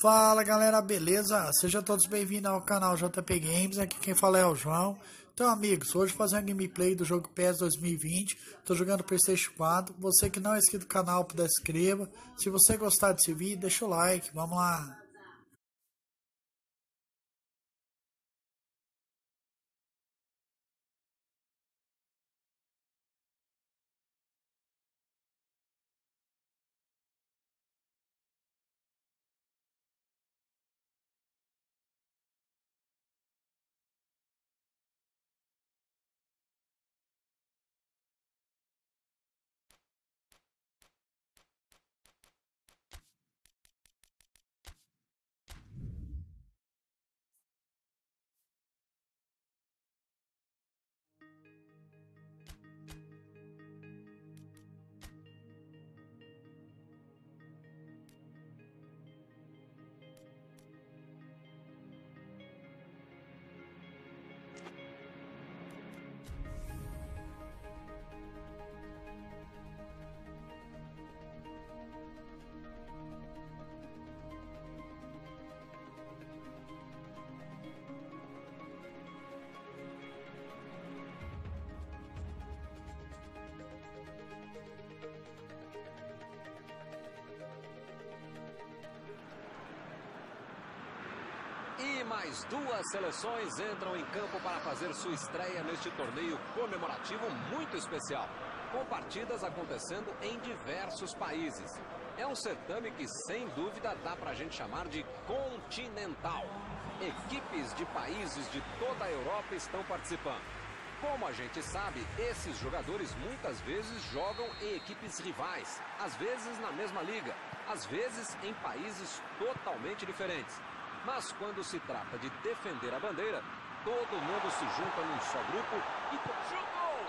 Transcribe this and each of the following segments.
Fala galera, beleza? Sejam todos bem-vindos ao canal JP Games, aqui quem fala é o João. Então amigos, hoje fazendo gameplay do jogo PES 2020, tô jogando Playstation 4. Você que não é inscrito no canal, puder se inscreva. Se você gostar desse vídeo, deixa o like, vamos lá. Duas seleções entram em campo para fazer sua estreia neste torneio comemorativo muito especial, com partidas acontecendo em diversos países. É um certame que, sem dúvida, dá para a gente chamar de continental. Equipes de países de toda a Europa estão participando. Como a gente sabe, esses jogadores muitas vezes jogam em equipes rivais, às vezes na mesma liga, às vezes em países totalmente diferentes. Mas quando se trata de defender a bandeira, todo mundo se junta num só grupo e chutou! Gol!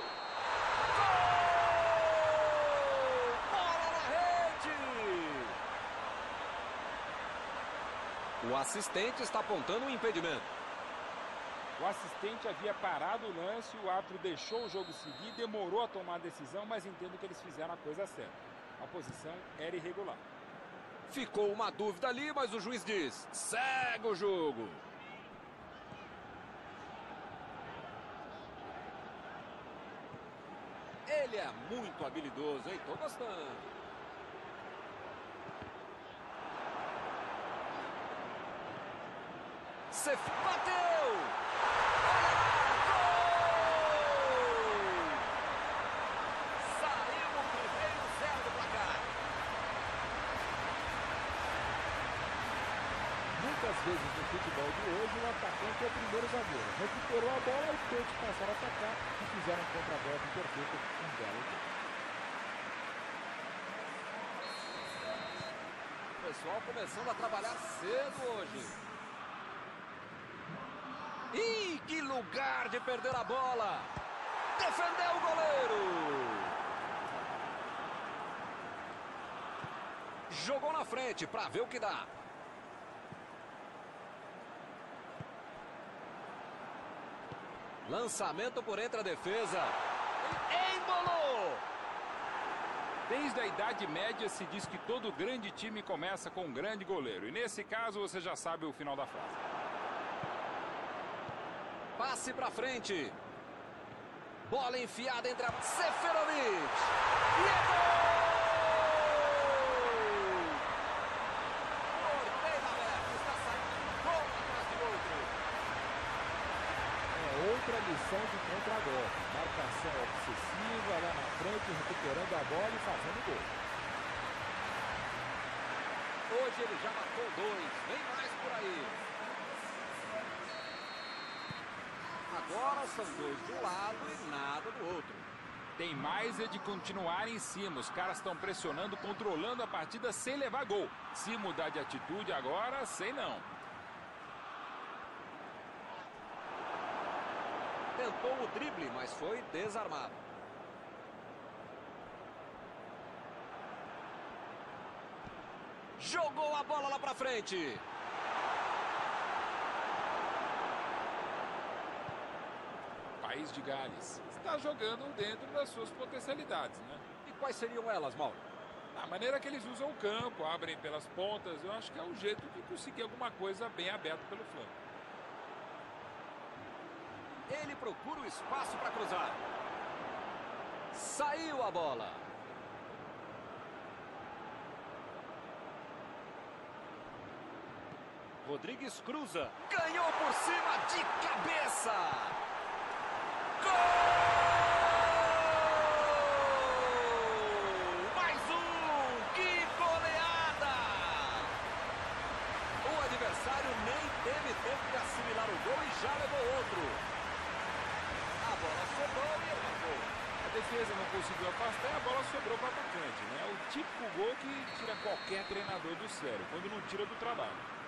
Bola na rede! O assistente está apontando um impedimento. O assistente havia parado o lance, o árbitro deixou o jogo seguir, demorou a tomar a decisão, mas entendo que eles fizeram a coisa certa. A posição era irregular. Ficou uma dúvida ali, mas o juiz diz: segue o jogo. Ele é muito habilidoso, hein? Tô gostando. Você bateu! Saiu o primeiro zero do placar. Muitas vezes no hoje, o atacante é o primeiro zagueiro. Recuperou a bola, os peitos passaram a atacar e fizeram um contra-golpe perfeito, um belo gol. O pessoal começando a trabalhar cedo hoje. Ih, que lugar de perder a bola! Defendeu o goleiro! Jogou na frente para ver o que dá. Lançamento por entre a defesa. Embolou! Desde a Idade Média se diz que todo grande time começa com um grande goleiro. E nesse caso você já sabe o final da frase. Passe para frente. Bola enfiada entre a Seferovic. E é gol! Sorteio aberto. Está saindo gol atrás de outro. É de contra-golpe. Marcação obsessiva lá na frente, recuperando a bola e fazendo gol. Hoje ele já marcou dois. Vem mais por aí. Agora são dois de um lado e nada do outro. Tem mais é de continuar em cima. Os caras estão pressionando, controlando a partida sem levar gol. Se mudar de atitude agora, sei não. Tentou o drible, mas foi desarmado. Jogou a bola lá pra frente. País de Gales está jogando dentro das suas potencialidades, né? E quais seriam elas, Mauro? A maneira que eles usam o campo, abrem pelas pontas, eu acho que é um jeito de conseguir alguma coisa bem aberta pelo flanco. Ele procura o espaço para cruzar. Saiu a bola. Rodrigues cruza. Ganhou por cima de cabeça. Gol! Mais um! Que goleada! O adversário nem teve tempo de assimilar o gol e já levou outro. A bola sobrou e ele marcou. A defesa não conseguiu afastar e a bola sobrou para o atacante. Né? O típico gol que tira qualquer treinador do sério, quando não tira do trabalho.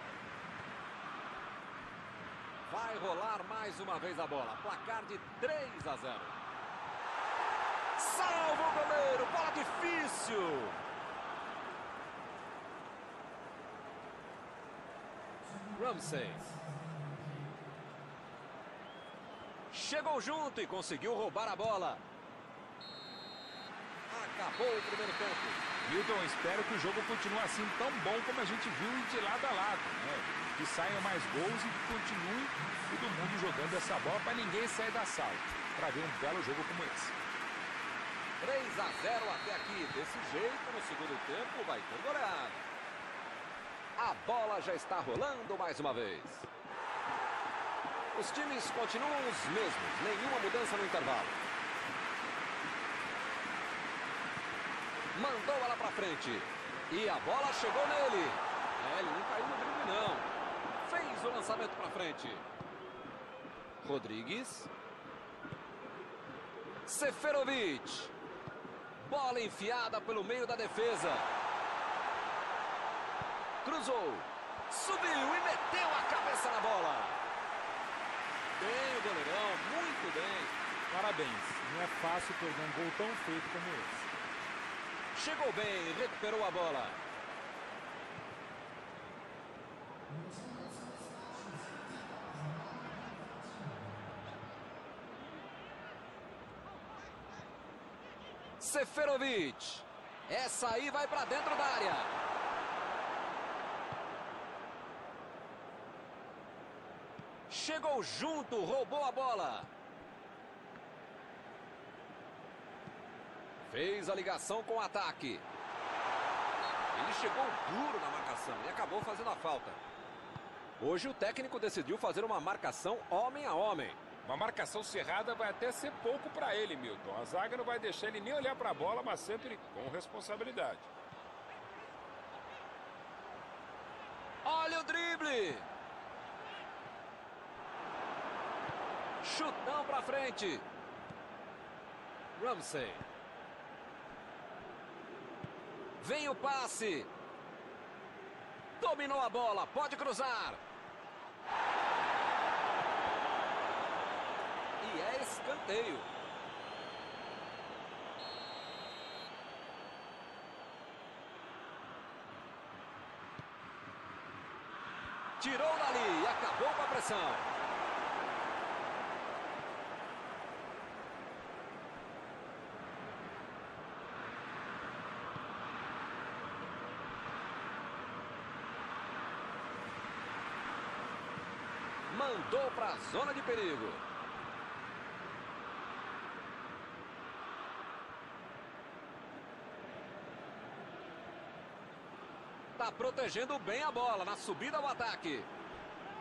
Vai rolar mais uma vez a bola. Placar de 3 a 0. Salva o goleiro. Bola difícil. Ramsey. Chegou junto e conseguiu roubar a bola. Acabou o primeiro tempo. Milton, espero que o jogo continue assim tão bom como a gente viu de lado a lado. Né? que saiam mais gols e que continue todo mundo jogando essa bola para ninguém sair da sala. Para ver um belo jogo como esse. 3 a 0 até aqui. Desse jeito, no segundo tempo, vai ter goleada. A bola já está rolando mais uma vez. Os times continuam os mesmos. Nenhuma mudança no intervalo. Mandou ela para frente. E a bola chegou nele. É, ele não caiu no drible, não fez o lançamento para frente. Rodrigues. Seferovic. Bola enfiada pelo meio da defesa. Cruzou. Subiu e meteu a cabeça na bola. Bem o goleirão, muito bem. Parabéns. Não é fácil perder um gol tão feito como esse. Chegou bem, recuperou a bola. Seferovic. Essa aí vai para dentro da área. Chegou junto, roubou a bola. Fez a ligação com o ataque. Ele chegou duro na marcação e acabou fazendo a falta. Hoje o técnico decidiu fazer uma marcação homem a homem. Uma marcação cerrada vai até ser pouco para ele, Milton. A zaga não vai deixar ele nem olhar para a bola, mas sempre com responsabilidade. Olha o drible! Chutão para frente. Ramsey. Vem o passe. Dominou a bola, pode cruzar. escanteio. Tirou dali e acabou com a pressão. Mandou para a zona de perigo. Tá protegendo bem a bola na subida ao ataque.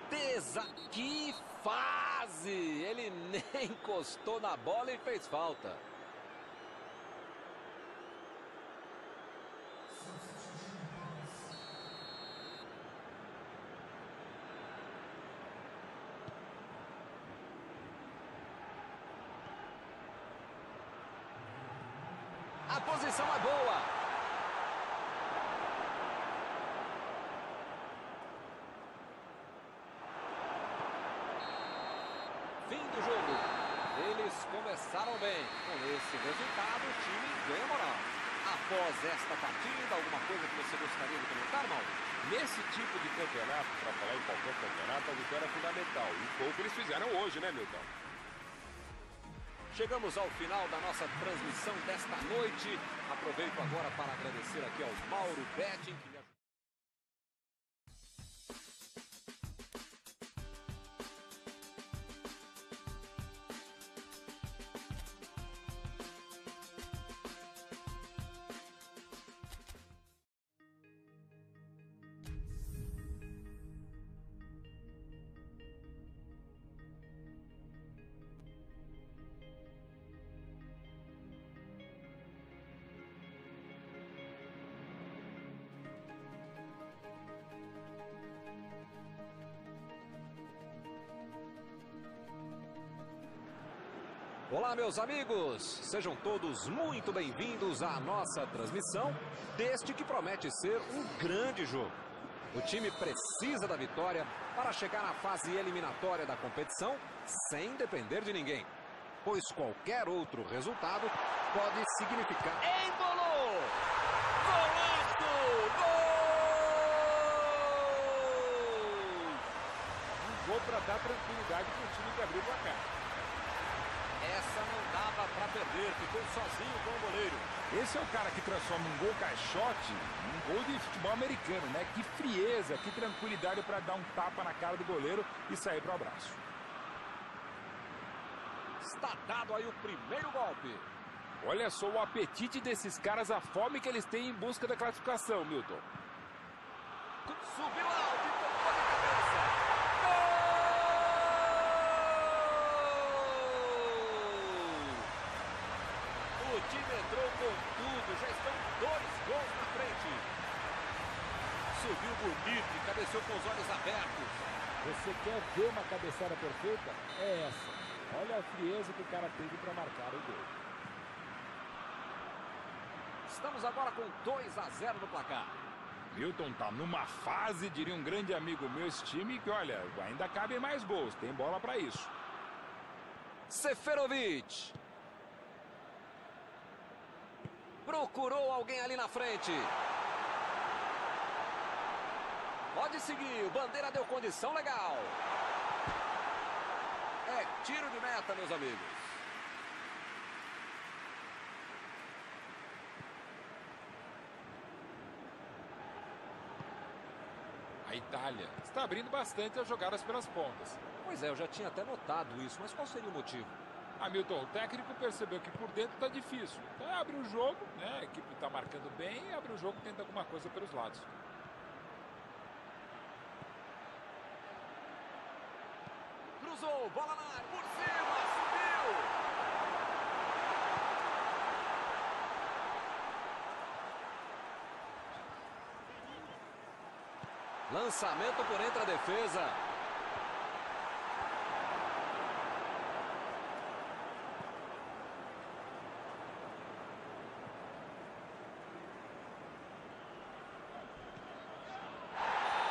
Desa... Que fase! Ele nem encostou na bola e fez falta. Posição é boa. começaram bem. Com esse resultado, o time ganha moral. Após esta partida, alguma coisa que você gostaria de comentar, Mauro? Nesse tipo de campeonato, para falar em qualquer campeonato, a vitória é fundamental. E o que eles fizeram hoje, né, Milton? Chegamos ao final da nossa transmissão desta noite. Aproveito agora para agradecer aqui ao Mauro Betting, Olá, meus amigos! Sejam todos muito bem-vindos à nossa transmissão deste que promete ser um grande jogo. O time precisa da vitória para chegar à fase eliminatória da competição sem depender de ninguém, pois qualquer outro resultado pode significar. Embolou! Golaço! Gol! Um gol para dar tranquilidade para o time que abriu o placar. Para perder, ficou sozinho com o goleiro. Esse é o cara que transforma um gol caixote em um gol de futebol americano, né? Que frieza, que tranquilidade para dar um tapa na cara do goleiro e sair para o abraço. Está dado aí o primeiro golpe. Olha só o apetite desses caras, a fome que eles têm em busca da classificação, Milton. Subiu alto e tocou de cabeça. Gol! O time entrou com tudo, já estão dois gols na frente. Subiu bonito e cabeceou com os olhos abertos. Você quer ver uma cabeçada perfeita? É essa. Olha a frieza que o cara teve para marcar o gol. Estamos agora com 2 a 0 no placar. Milton tá numa fase, diria um grande amigo meu, esse time, que olha, ainda cabem mais gols, tem bola para isso. Seferovic. Procurou alguém ali na frente. Pode seguir, o Bandeira deu condição legal. É tiro de meta, meus amigos. A Itália está abrindo bastante as jogadas pelas pontas. Pois é, eu já tinha até notado isso, mas qual seria o motivo? Hamilton, o técnico percebeu que por dentro está difícil. Então abre o jogo, né? A equipe está marcando bem, abre o jogo tenta alguma coisa pelos lados. Cruzou, bola na área, por cima, subiu. Lançamento por entre a defesa.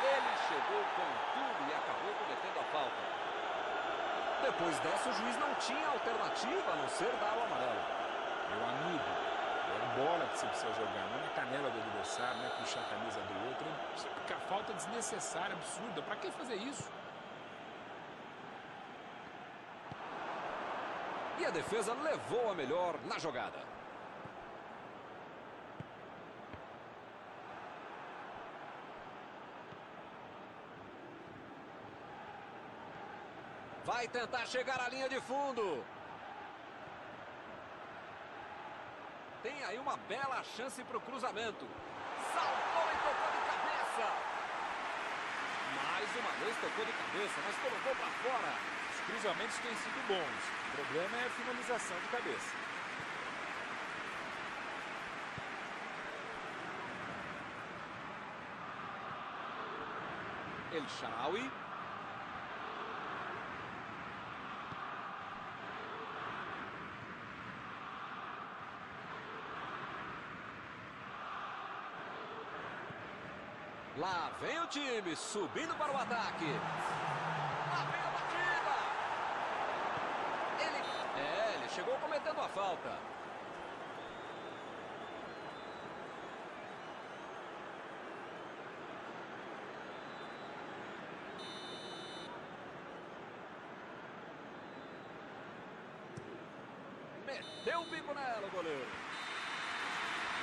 Ele chegou com tudo e acabou cometendo a falta. Depois dessa, o juiz não tinha alternativa a não ser dar o amarelo. Meu amigo, é bola que você precisa jogar, não é na canela do adversário, não é puxar a camisa do outro. Isso fica falta desnecessária, absurda. Pra que fazer isso? E a defesa levou a melhor na jogada. Vai tentar chegar à linha de fundo. Tem aí uma bela chance para o cruzamento. Saltou e tocou de cabeça. Mais uma vez tocou de cabeça, mas colocou para fora. Os cruzamentos têm sido bons. O problema é a finalização de cabeça. El Sharawi. Lá vem o time, subindo para o ataque. Lá vem a batida. Ele, é, ele chegou cometendo a falta. Meteu o bico nela o goleiro.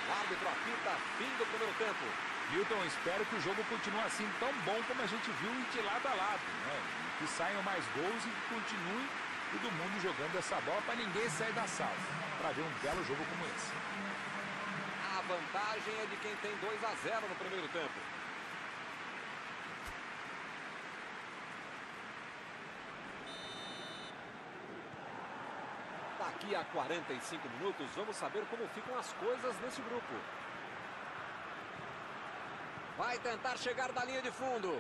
O árbitro apita fim do primeiro tempo. Milton, espero que o jogo continue assim tão bom como a gente viu de lado a lado. Né? Que saiam mais gols e que continue todo mundo jogando essa bola para ninguém sair da sala. Para ver um belo jogo como esse. A vantagem é de quem tem 2 a 0 no primeiro tempo. Daqui a 45 minutos, vamos saber como ficam as coisas nesse grupo. Vai tentar chegar da linha de fundo.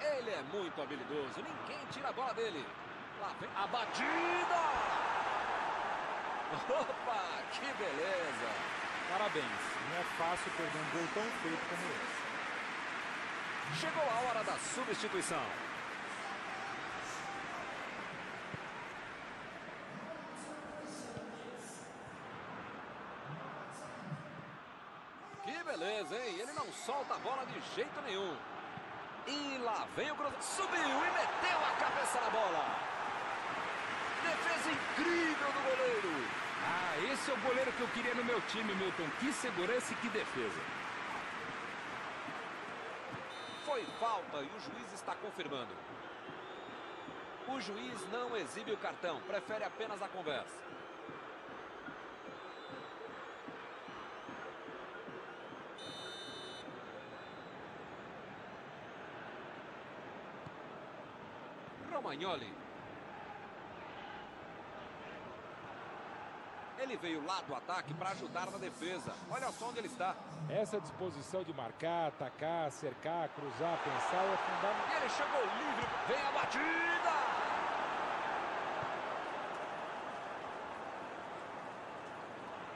Ele é muito habilidoso, ninguém tira a bola dele. Lá vem a batida! Opa, que beleza! Parabéns, não é fácil perder um gol tão feito como esse. Chegou a hora da substituição. Que beleza, hein? Ele não solta a bola de jeito nenhum. E lá vem o cruzamento. Subiu e meteu a cabeça na bola. Defesa incrível do goleiro. Ah, esse é o goleiro que eu queria no meu time, Milton. Que segurança e que defesa. Foi falta e o juiz está confirmando. O juiz não exibe o cartão, prefere apenas a conversa. Romagnoli. Ele veio lá do ataque para ajudar na defesa. Olha só onde ele está. Essa disposição de marcar, atacar, cercar, cruzar, pensar é fundamental. E ele chegou livre. Vem a batida!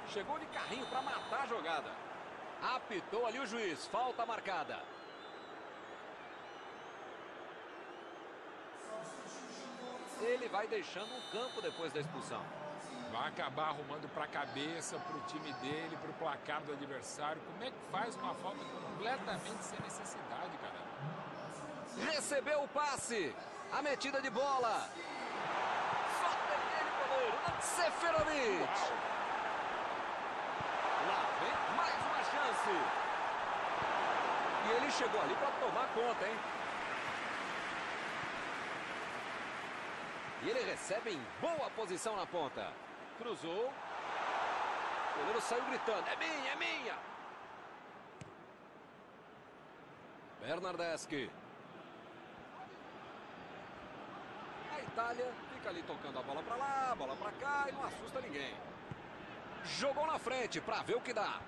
Chegou de carrinho para matar a jogada. Apitou ali o juiz. Falta marcada. Ele vai deixando o campo depois da expulsão. Vai acabar arrumando para a cabeça, para o time dele, para o placar do adversário. Como é que faz uma falta completamente sem necessidade, cara? Recebeu o passe. A metida de bola. Só ele, goleiro. Seferovic. Lá vem mais uma chance. E ele chegou ali para tomar conta, hein? E ele recebe em boa posição na ponta. Cruzou. O goleiro saiu gritando. É minha, é minha. Bernardeschi. A Itália fica ali tocando a bola para lá, bola para cá e não assusta ninguém. Jogou na frente para ver o que dá.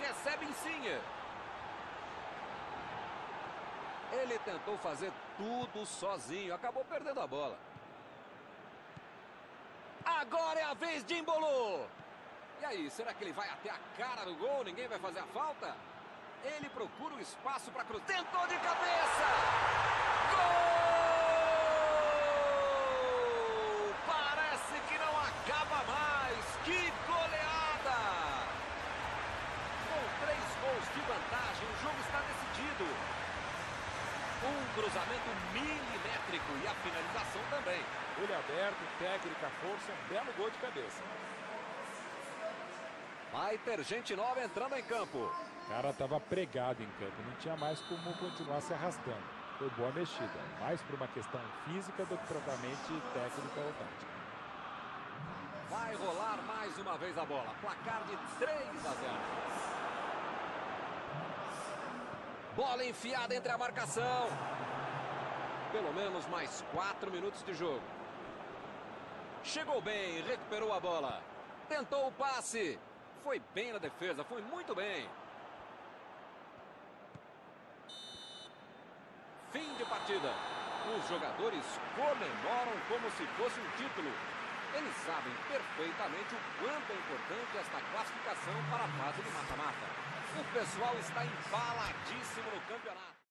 Recebe Insigne. Ele tentou fazer tudo sozinho, acabou perdendo a bola. Agora é a vez de Embolo. E aí, será que ele vai até a cara do gol? Ninguém vai fazer a falta? Ele procura o espaço para cruzar. Tentou de cabeça! Gol! Parece que não acaba mais. Que goleada! Com três gols de vantagem, o jogo está decidido. Um cruzamento milimétrico e a finalização também. Olho aberto, técnica, força, um belo gol de cabeça. Vai ter gente nova entrando em campo. O cara estava pregado em campo, não tinha mais como continuar se arrastando. Foi boa mexida, mais por uma questão física do que propriamente técnica ou tática. Vai rolar mais uma vez a bola. Placar de 3 a 0. Bola enfiada entre a marcação. Pelo menos mais 4 minutos de jogo. Chegou bem, recuperou a bola. Tentou o passe. Foi bem na defesa, foi muito bem. Fim de partida. Os jogadores comemoram como se fosse um título. Eles sabem perfeitamente o quanto é importante esta classificação para a fase de mata-mata. O pessoal está embaladíssimo no campeonato.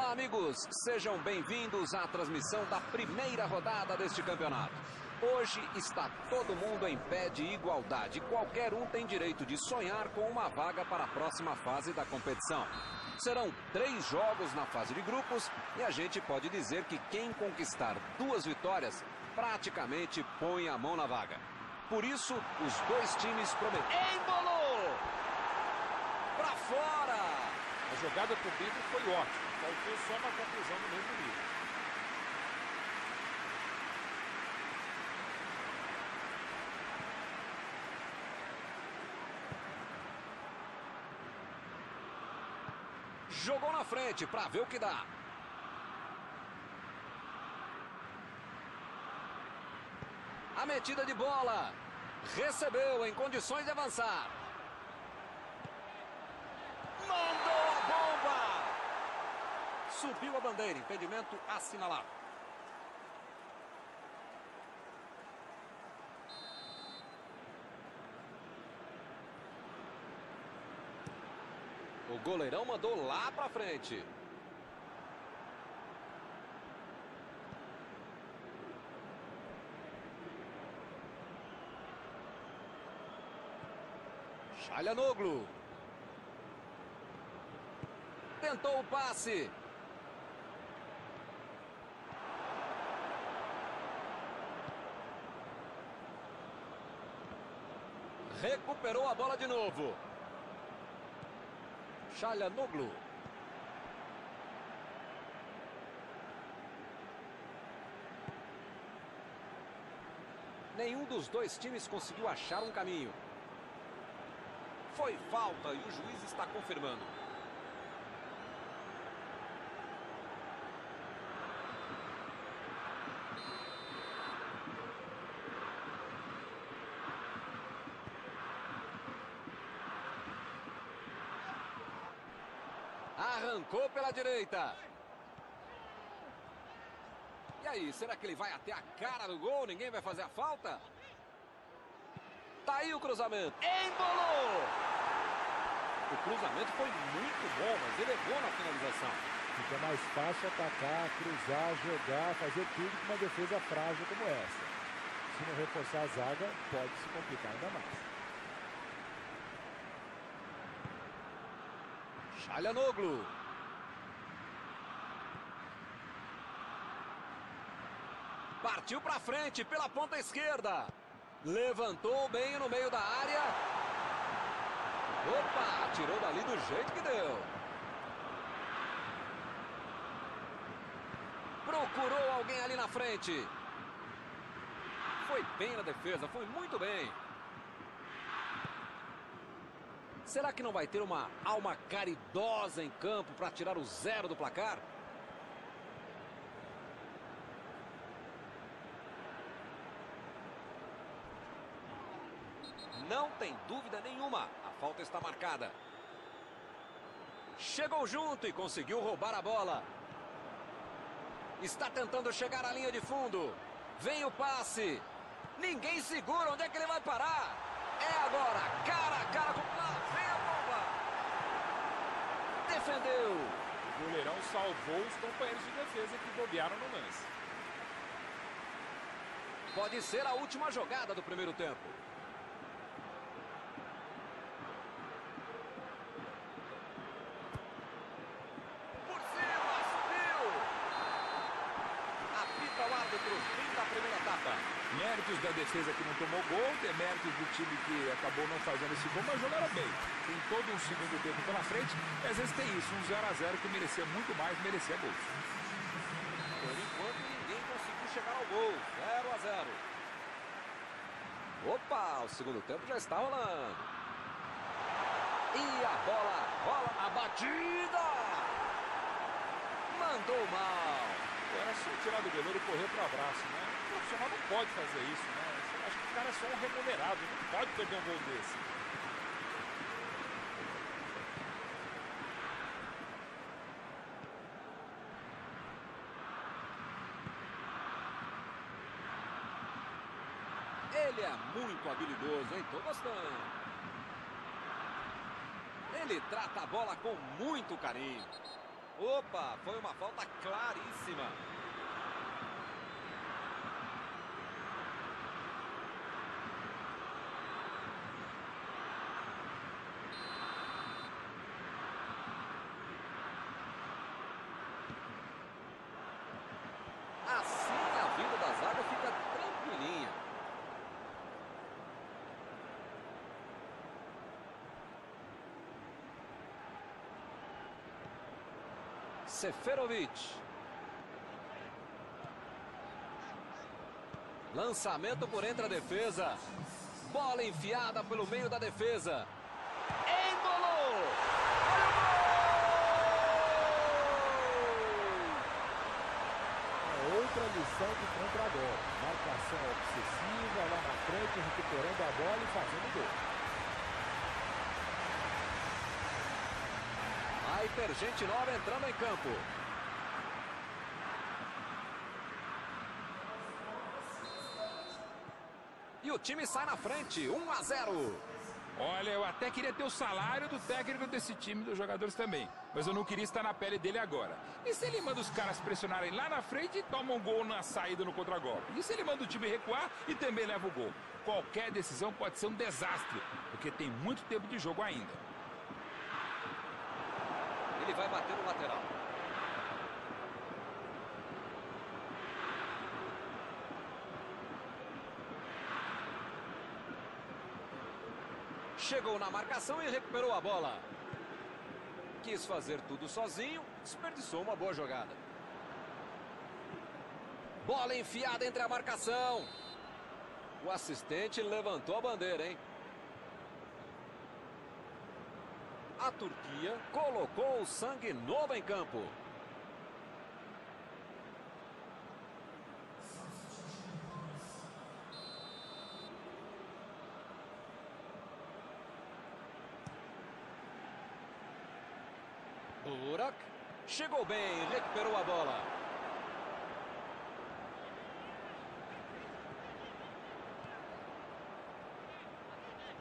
Olá, amigos. Sejam bem-vindos à transmissão da primeira rodada deste campeonato. Hoje está todo mundo em pé de igualdade. Qualquer um tem direito de sonhar com uma vaga para a próxima fase da competição. Serão três jogos na fase de grupos e a gente pode dizer que quem conquistar duas vitórias praticamente põe a mão na vaga. Por isso, os dois times prometem. Embolou! Para fora! A jogada por dentro foi ótima. Faltou só uma conclusão no mesmo nível. Jogou na frente para ver o que dá. A metida de bola. Recebeu em condições de avançar. Mandou a bomba. Subiu a bandeira. Impedimento assinalado. O goleirão mandou lá pra frente. Chalhanoglu. Tentou o passe. Recuperou a bola de novo. Chalhanoglu. Nenhum dos dois times conseguiu achar um caminho. Foi falta e o juiz está confirmando. Arrancou pela direita. E aí, será que ele vai até a cara do gol? Ninguém vai fazer a falta? Tá aí o cruzamento. Embolou! O cruzamento foi muito bom, mas ele errou na finalização. Fica mais fácil atacar, cruzar, jogar, fazer tudo com uma defesa frágil como essa. Se não reforçar a zaga, pode se complicar ainda mais. Chalhanoglu. Partiu para frente pela ponta esquerda. Levantou bem no meio da área. Opa, tirou dali do jeito que deu. Procurou alguém ali na frente. Foi bem na defesa, foi muito bem. Será que não vai ter uma alma caridosa em campo para tirar o zero do placar? Não tem dúvida nenhuma, a falta está marcada. Chegou junto e conseguiu roubar a bola. Está tentando chegar à linha de fundo. Vem o passe. Ninguém segura, onde é que ele vai parar? É agora, cara a cara com... Lá vem a bomba. Defendeu. O goleirão salvou os companheiros de defesa que bobearam no lance. Pode ser a última jogada do primeiro tempo. Por cima, subiu. Apita o árbitro, fim da primeira etapa. Da defesa que não tomou gol, deméritos do time que acabou não fazendo esse gol, mas jogaram bem. Tem todo um segundo tempo pela frente, e às vezes tem isso, um 0 a 0 que merecia muito mais, merecia gols. Por enquanto, ninguém conseguiu chegar ao gol. 0 a 0. Opa, o segundo tempo já está rolando. E a bola rola a batida. Mandou mal. Era só tirar do goleiro e correr para o abraço, né? O profissional não pode fazer isso, né? Acho que o cara é só um remunerado, não pode perder um gol desse. Ele é muito habilidoso, hein? Tô gostando. Ele trata a bola com muito carinho. Opa, foi uma falta claríssima. Assim a vida da zaga fica tranquilinha. Seferovic. Lançamento por entre a defesa. Bola enfiada pelo meio da defesa. O gol! É outra lição de contra agora. Marcação obsessiva lá na frente, recuperando a bola e fazendo gol. Hyper Gente Nova entrando em campo. E o time sai na frente, 1 a 0. Olha, eu até queria ter o salário do técnico desse time, dos jogadores também. Mas eu não queria estar na pele dele agora. E se ele manda os caras pressionarem lá na frente e toma um gol na saída no contragolpe? E se ele manda o time recuar e também leva o gol? Qualquer decisão pode ser um desastre, porque tem muito tempo de jogo ainda. Vai bater no lateral. Chegou na marcação e recuperou a bola. Quis fazer tudo sozinho, desperdiçou uma boa jogada. Bola enfiada entre a marcação. O assistente levantou a bandeira, hein? A Turquia colocou o sangue novo em campo. Burak chegou bem, recuperou a bola.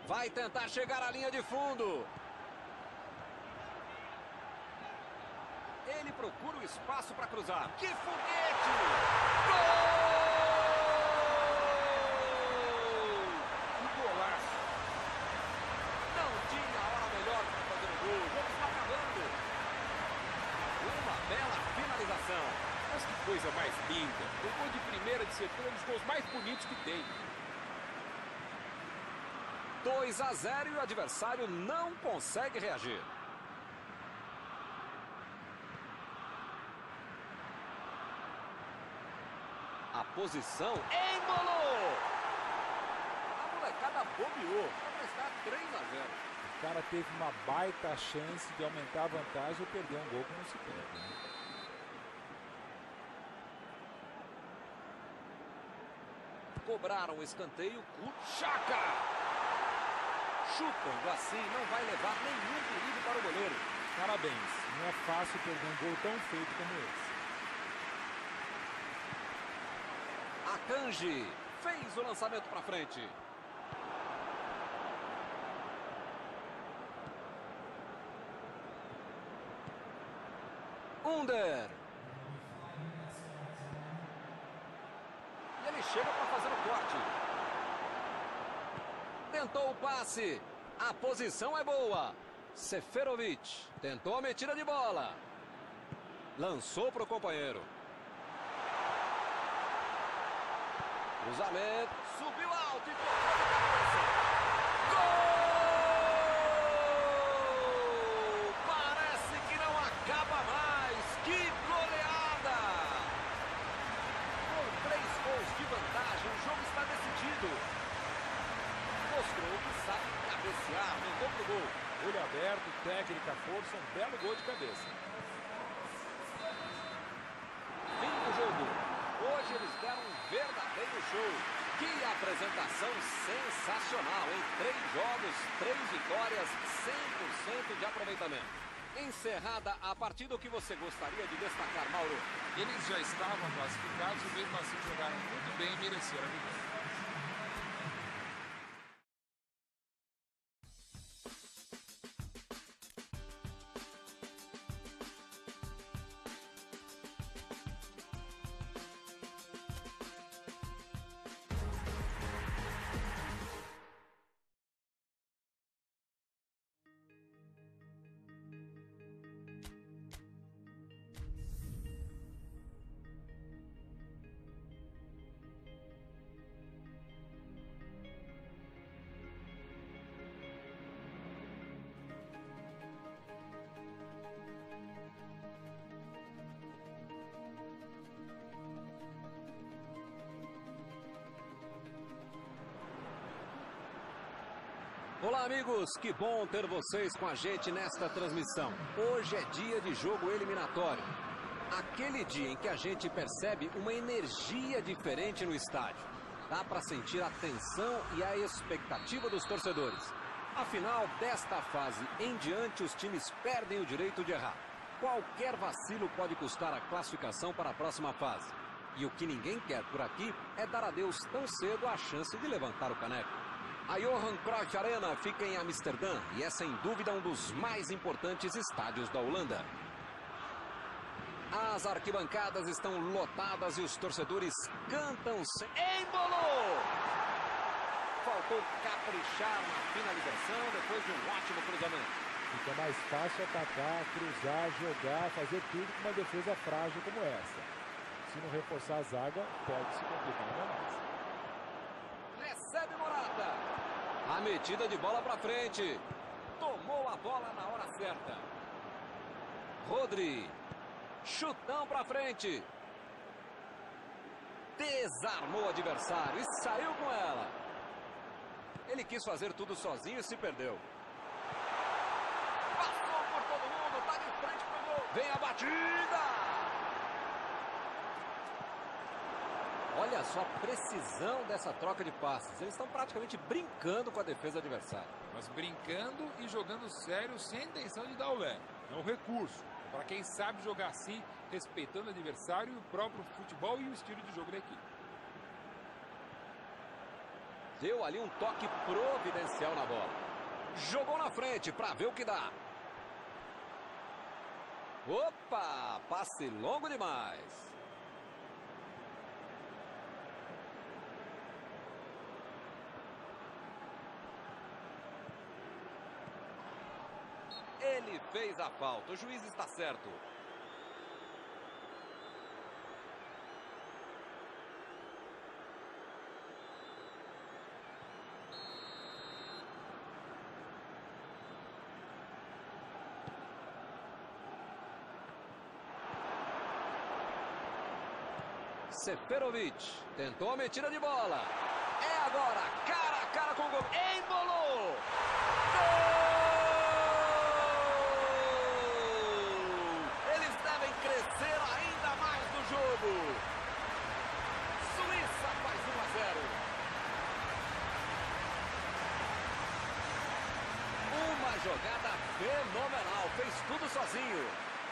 Vai tentar chegar à linha de fundo. Ele procura o espaço para cruzar. Que foguete! Gol! Que golaço! Não tinha hora melhor para fazer o gol. O jogo está acabando. Uma bela finalização. Mas que coisa mais linda! O gol de primeira de setor é um dos gols mais bonitos que tem. 2 a 0 e o adversário não consegue reagir. Posição embolou! A molecada bobeou. Para estar 3 a 0. O cara teve uma baita chance de aumentar a vantagem e perder um gol que não se perde. Né? Cobraram o escanteio. Chaka! Chutando assim, não vai levar nenhum perigo para o goleiro. Parabéns. Não é fácil perder um gol tão feito como esse. Akanji fez o lançamento para frente. Under. E ele chega para fazer o corte. Tentou o passe. A posição é boa. Seferovic tentou a metida de bola. Lançou para o companheiro. Cruzamento. Subiu alto e. Gol! Parece que não acaba mais. Que goleada! Com três gols de vantagem, o jogo está decidido. Mostrou que sabe cabecear, mandou pro gol. Olho aberto, técnica, força, um belo gol de cabeça. Fim do jogo. Hoje eles deram um verdadeiro show. Que apresentação sensacional, em três jogos, três vitórias, 100% de aproveitamento. Encerrada a partida, o que você gostaria de destacar, Mauro? Eles já estavam classificados e mesmo assim jogaram muito bem e mereceram a vitória. Olá, amigos, que bom ter vocês com a gente nesta transmissão. Hoje é dia de jogo eliminatório. Aquele dia em que a gente percebe uma energia diferente no estádio. Dá para sentir a tensão e a expectativa dos torcedores. Afinal, desta fase em diante, os times perdem o direito de errar. Qualquer vacilo pode custar a classificação para a próxima fase. E o que ninguém quer por aqui é dar adeus tão cedo à chance de levantar o caneco. A Johan Cruyff Arena fica em Amsterdã e é sem dúvida um dos mais importantes estádios da Holanda. As arquibancadas estão lotadas e os torcedores cantam. Se... Embolou! Faltou caprichar na finalização depois de um ótimo cruzamento. Fica mais fácil atacar, cruzar, jogar, fazer tudo com uma defesa frágil como essa. Se não reforçar a zaga, pode se complicar mais. Recebe Morata. A metida de bola para frente. Tomou a bola na hora certa. Rodri. Chutão para frente. Desarmou o adversário e saiu com ela. Ele quis fazer tudo sozinho e se perdeu. Passou por todo mundo, tá de frente pro gol. Vem a batida. Olha só a precisão dessa troca de passes. Eles estão praticamente brincando com a defesa adversária. Mas brincando e jogando sério sem intenção de dar o lé. É um recurso. Para quem sabe jogar assim, respeitando o adversário, o próprio futebol e o estilo de jogo da equipe. Deu ali um toque providencial na bola. Jogou na frente para ver o que dá. Opa! Passe longo demais. Ele fez a falta. O juiz está certo. Seferovic tentou a metida de bola. É agora, cara a cara com o gol. Embolou! Gol! Suíça faz 1 a 0. Uma jogada fenomenal, fez tudo sozinho.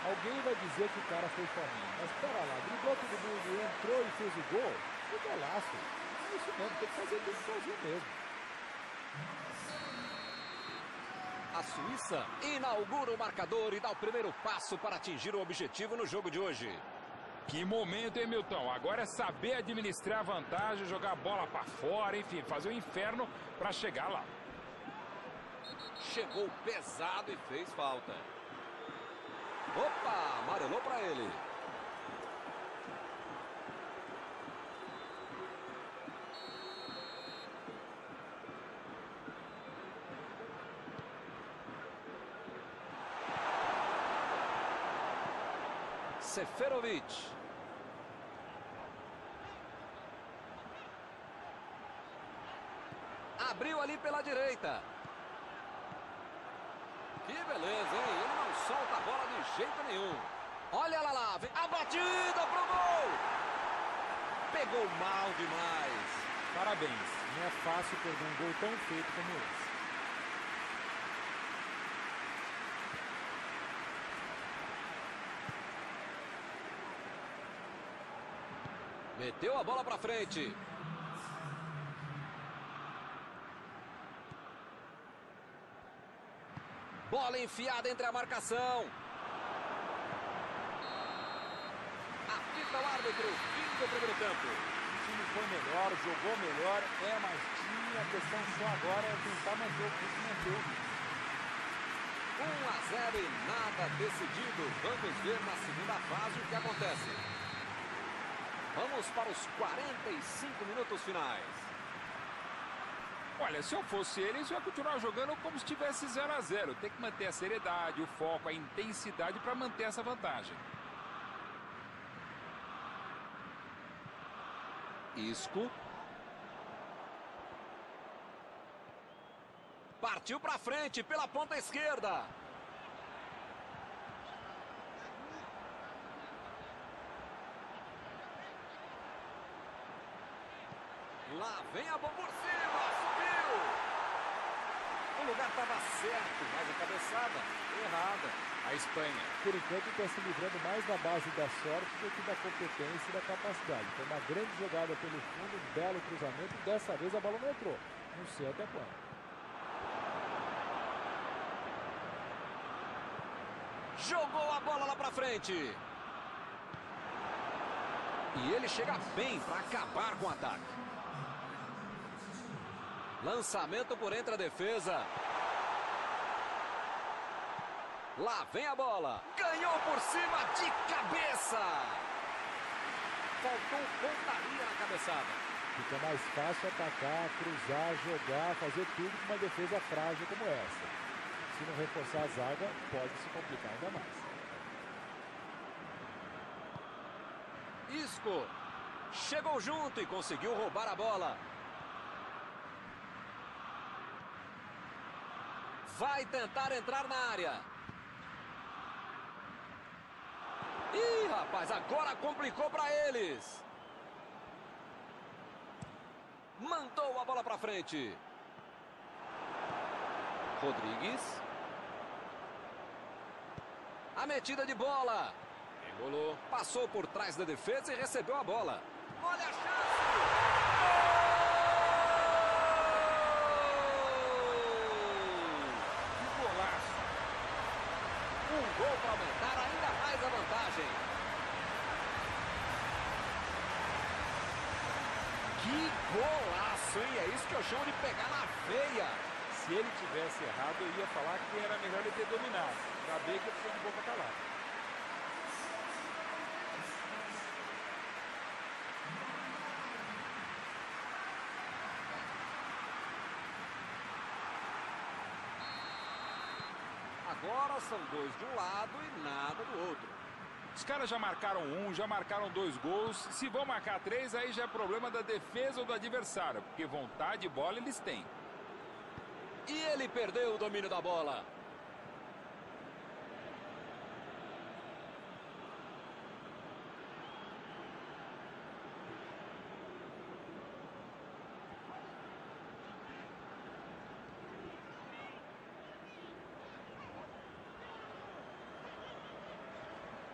Alguém vai dizer que o cara foi sozinho. Mas pera lá, driblou todo mundo, entrou e fez o gol. Que golaço. É isso mesmo, tem que fazer tudo sozinho mesmo. A Suíça inaugura o marcador e dá o primeiro passo para atingir o objetivo no jogo de hoje. Que momento, hein, Milton? Agora é saber administrar a vantagem, jogar a bola para fora, enfim, fazer o inferno para chegar lá. Chegou pesado e fez falta. Opa, amarelou para ele. Seferovic. Abriu ali pela direita. Beleza, hein? Ele não solta a bola de jeito nenhum. Olha lá lá, vem a batida pro gol. Pegou mal demais. Parabéns. Não é fácil perder um gol tão feito como esse. Meteu a bola para frente. Bola enfiada entre a marcação. Apita o árbitro. Fim do primeiro tempo. O time foi melhor, jogou melhor, é mais time. A questão só agora é tentar manter o que manteve. 1 a 0 e nada decidido. Vamos ver na segunda fase o que acontece. Vamos para os 45 minutos finais. Olha, se eu fosse eles, eu ia continuar jogando como se estivesse 0 a 0 Tem que manter a seriedade, o foco, a intensidade para manter essa vantagem. Isco. Partiu para frente pela ponta esquerda. Lá vem a bola por cima, subiu. O lugar estava certo, mas a cabeçada errada. A Espanha. Por enquanto está se livrando mais da base da sorte do que da competência e da capacidade. Foi uma grande jogada pelo fundo, um belo cruzamento. Dessa vez a bola não entrou. Não sei até quando. Jogou a bola lá para frente. E ele chega bem para acabar com o ataque. Lançamento por entre a defesa. Lá vem a bola. Ganhou por cima de cabeça. Faltou pontaria na cabeçada. Fica mais fácil atacar, cruzar, jogar, fazer tudo com uma defesa frágil como essa. Se não reforçar a zaga, pode se complicar ainda mais. Isco chegou junto e conseguiu roubar a bola. Vai tentar entrar na área. Ih, rapaz, agora complicou para eles. Mandou a bola para frente. Rodrigues. A metida de bola. Engolou. Passou por trás da defesa e recebeu a bola. Olha a chance. Que golaço. Um gol para aumentar ainda mais a vantagem. Que golaço, hein? É isso que eu chamo de pegar na veia. Se ele tivesse errado, eu ia falar que era melhor ele ter dominado. Acabei que eu fui de boca calada. Agora são dois de um lado e nada do outro. Os caras já marcaram um, já marcaram dois gols. Se vão marcar três, aí já é problema da defesa ou do adversário. Porque vontade de bola eles têm. E ele perdeu o domínio da bola.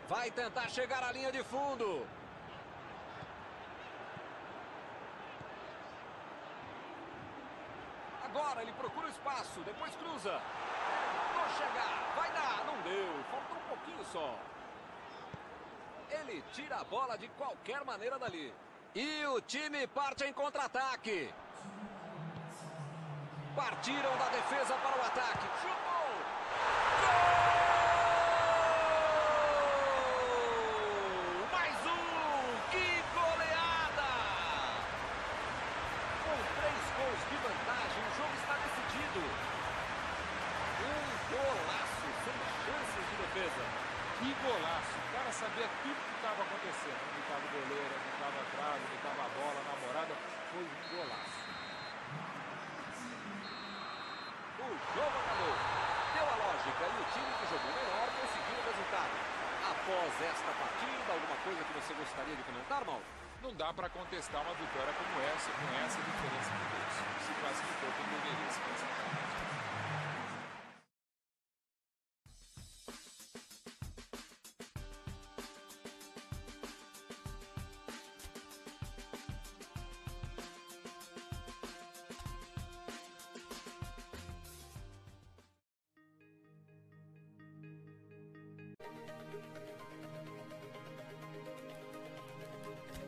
Vai tentar chegar à linha de fundo. Agora ele procura espaço, depois cruza. Vou chegar, vai dar, não deu, faltou um pouquinho só. Ele tira a bola de qualquer maneira dali. E o time parte em contra-ataque. Partiram da defesa para o ataque. Chutou! Gol! Mais um! Que goleada! Com três gols de vantagem, o jogo está decidido. Um golaço, sem chances de defesa. Que golaço. O cara sabia tudo que estava acontecendo. Onde estava o goleiro, onde estava a trave, onde estava a bola, a namorada. Foi um golaço. O jogo acabou. Deu a lógica e o time que jogou melhor conseguiu o resultado. Após esta partida, alguma coisa que você gostaria de comentar, Mauro? Não para contestar uma vitória como essa, com essa diferença de gols. Se classificou quem deveria se classificar.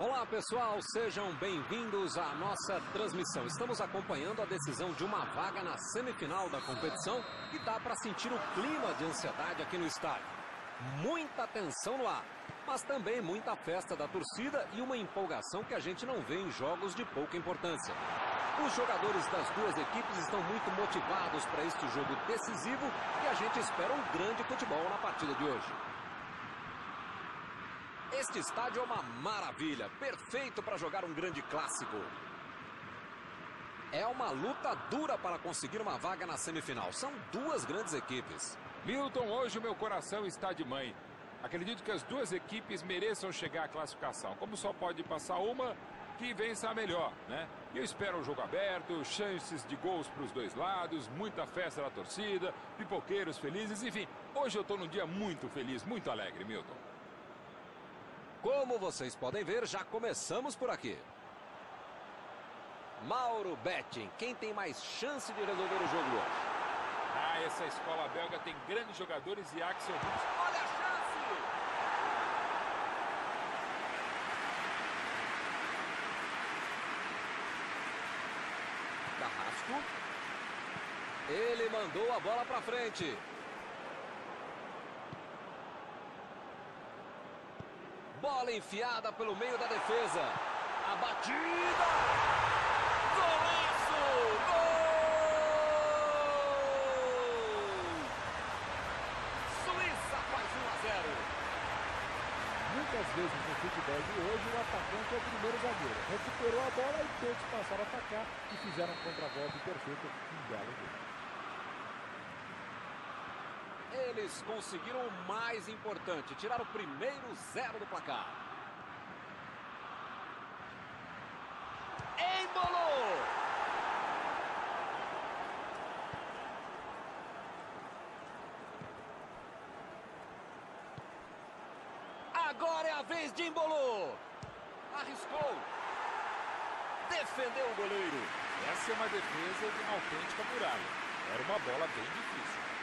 Olá pessoal, sejam bem-vindos à nossa transmissão. Estamos acompanhando a decisão de uma vaga na semifinal da competição e dá para sentir o clima de ansiedade aqui no estádio. Muita tensão no ar, mas também muita festa da torcida e uma empolgação que a gente não vê em jogos de pouca importância. Os jogadores das duas equipes estão muito motivados para este jogo decisivo e a gente espera um grande futebol na partida de hoje. Este estádio é uma maravilha, perfeito para jogar um grande clássico. É uma luta dura para conseguir uma vaga na semifinal. São duas grandes equipes. Milton, hoje o meu coração está de mãe. Acredito que as duas equipes mereçam chegar à classificação. Como só pode passar uma, que vença a melhor, né? Eu espero um jogo aberto, chances de gols para os dois lados, muita festa da torcida, pipoqueiros felizes, enfim. Hoje eu estou num dia muito feliz, muito alegre, Milton. Como vocês podem ver, já começamos por aqui. Mauro Betting, quem tem mais chance de resolver o jogo hoje? Ah, essa escola belga tem grandes jogadores e Axel Witz. Olha a chance! Carrasco. Ele mandou a bola para frente. Bola enfiada pelo meio da defesa. A batida! Golaço! Gol! Suíça faz 1 a 0. Muitas vezes no futebol de hoje o atacante é o primeiro zagueiro. Recuperou a bola e todos passaram a atacar e fizeram um contragolpe perfeito um belo gol. Eles conseguiram o mais importante, tirar o primeiro zero do placar. Embolou! Agora é a vez de Embolou. Arriscou. Defendeu o goleiro. Essa é uma defesa de uma autêntica muralha. Era uma bola bem difícil.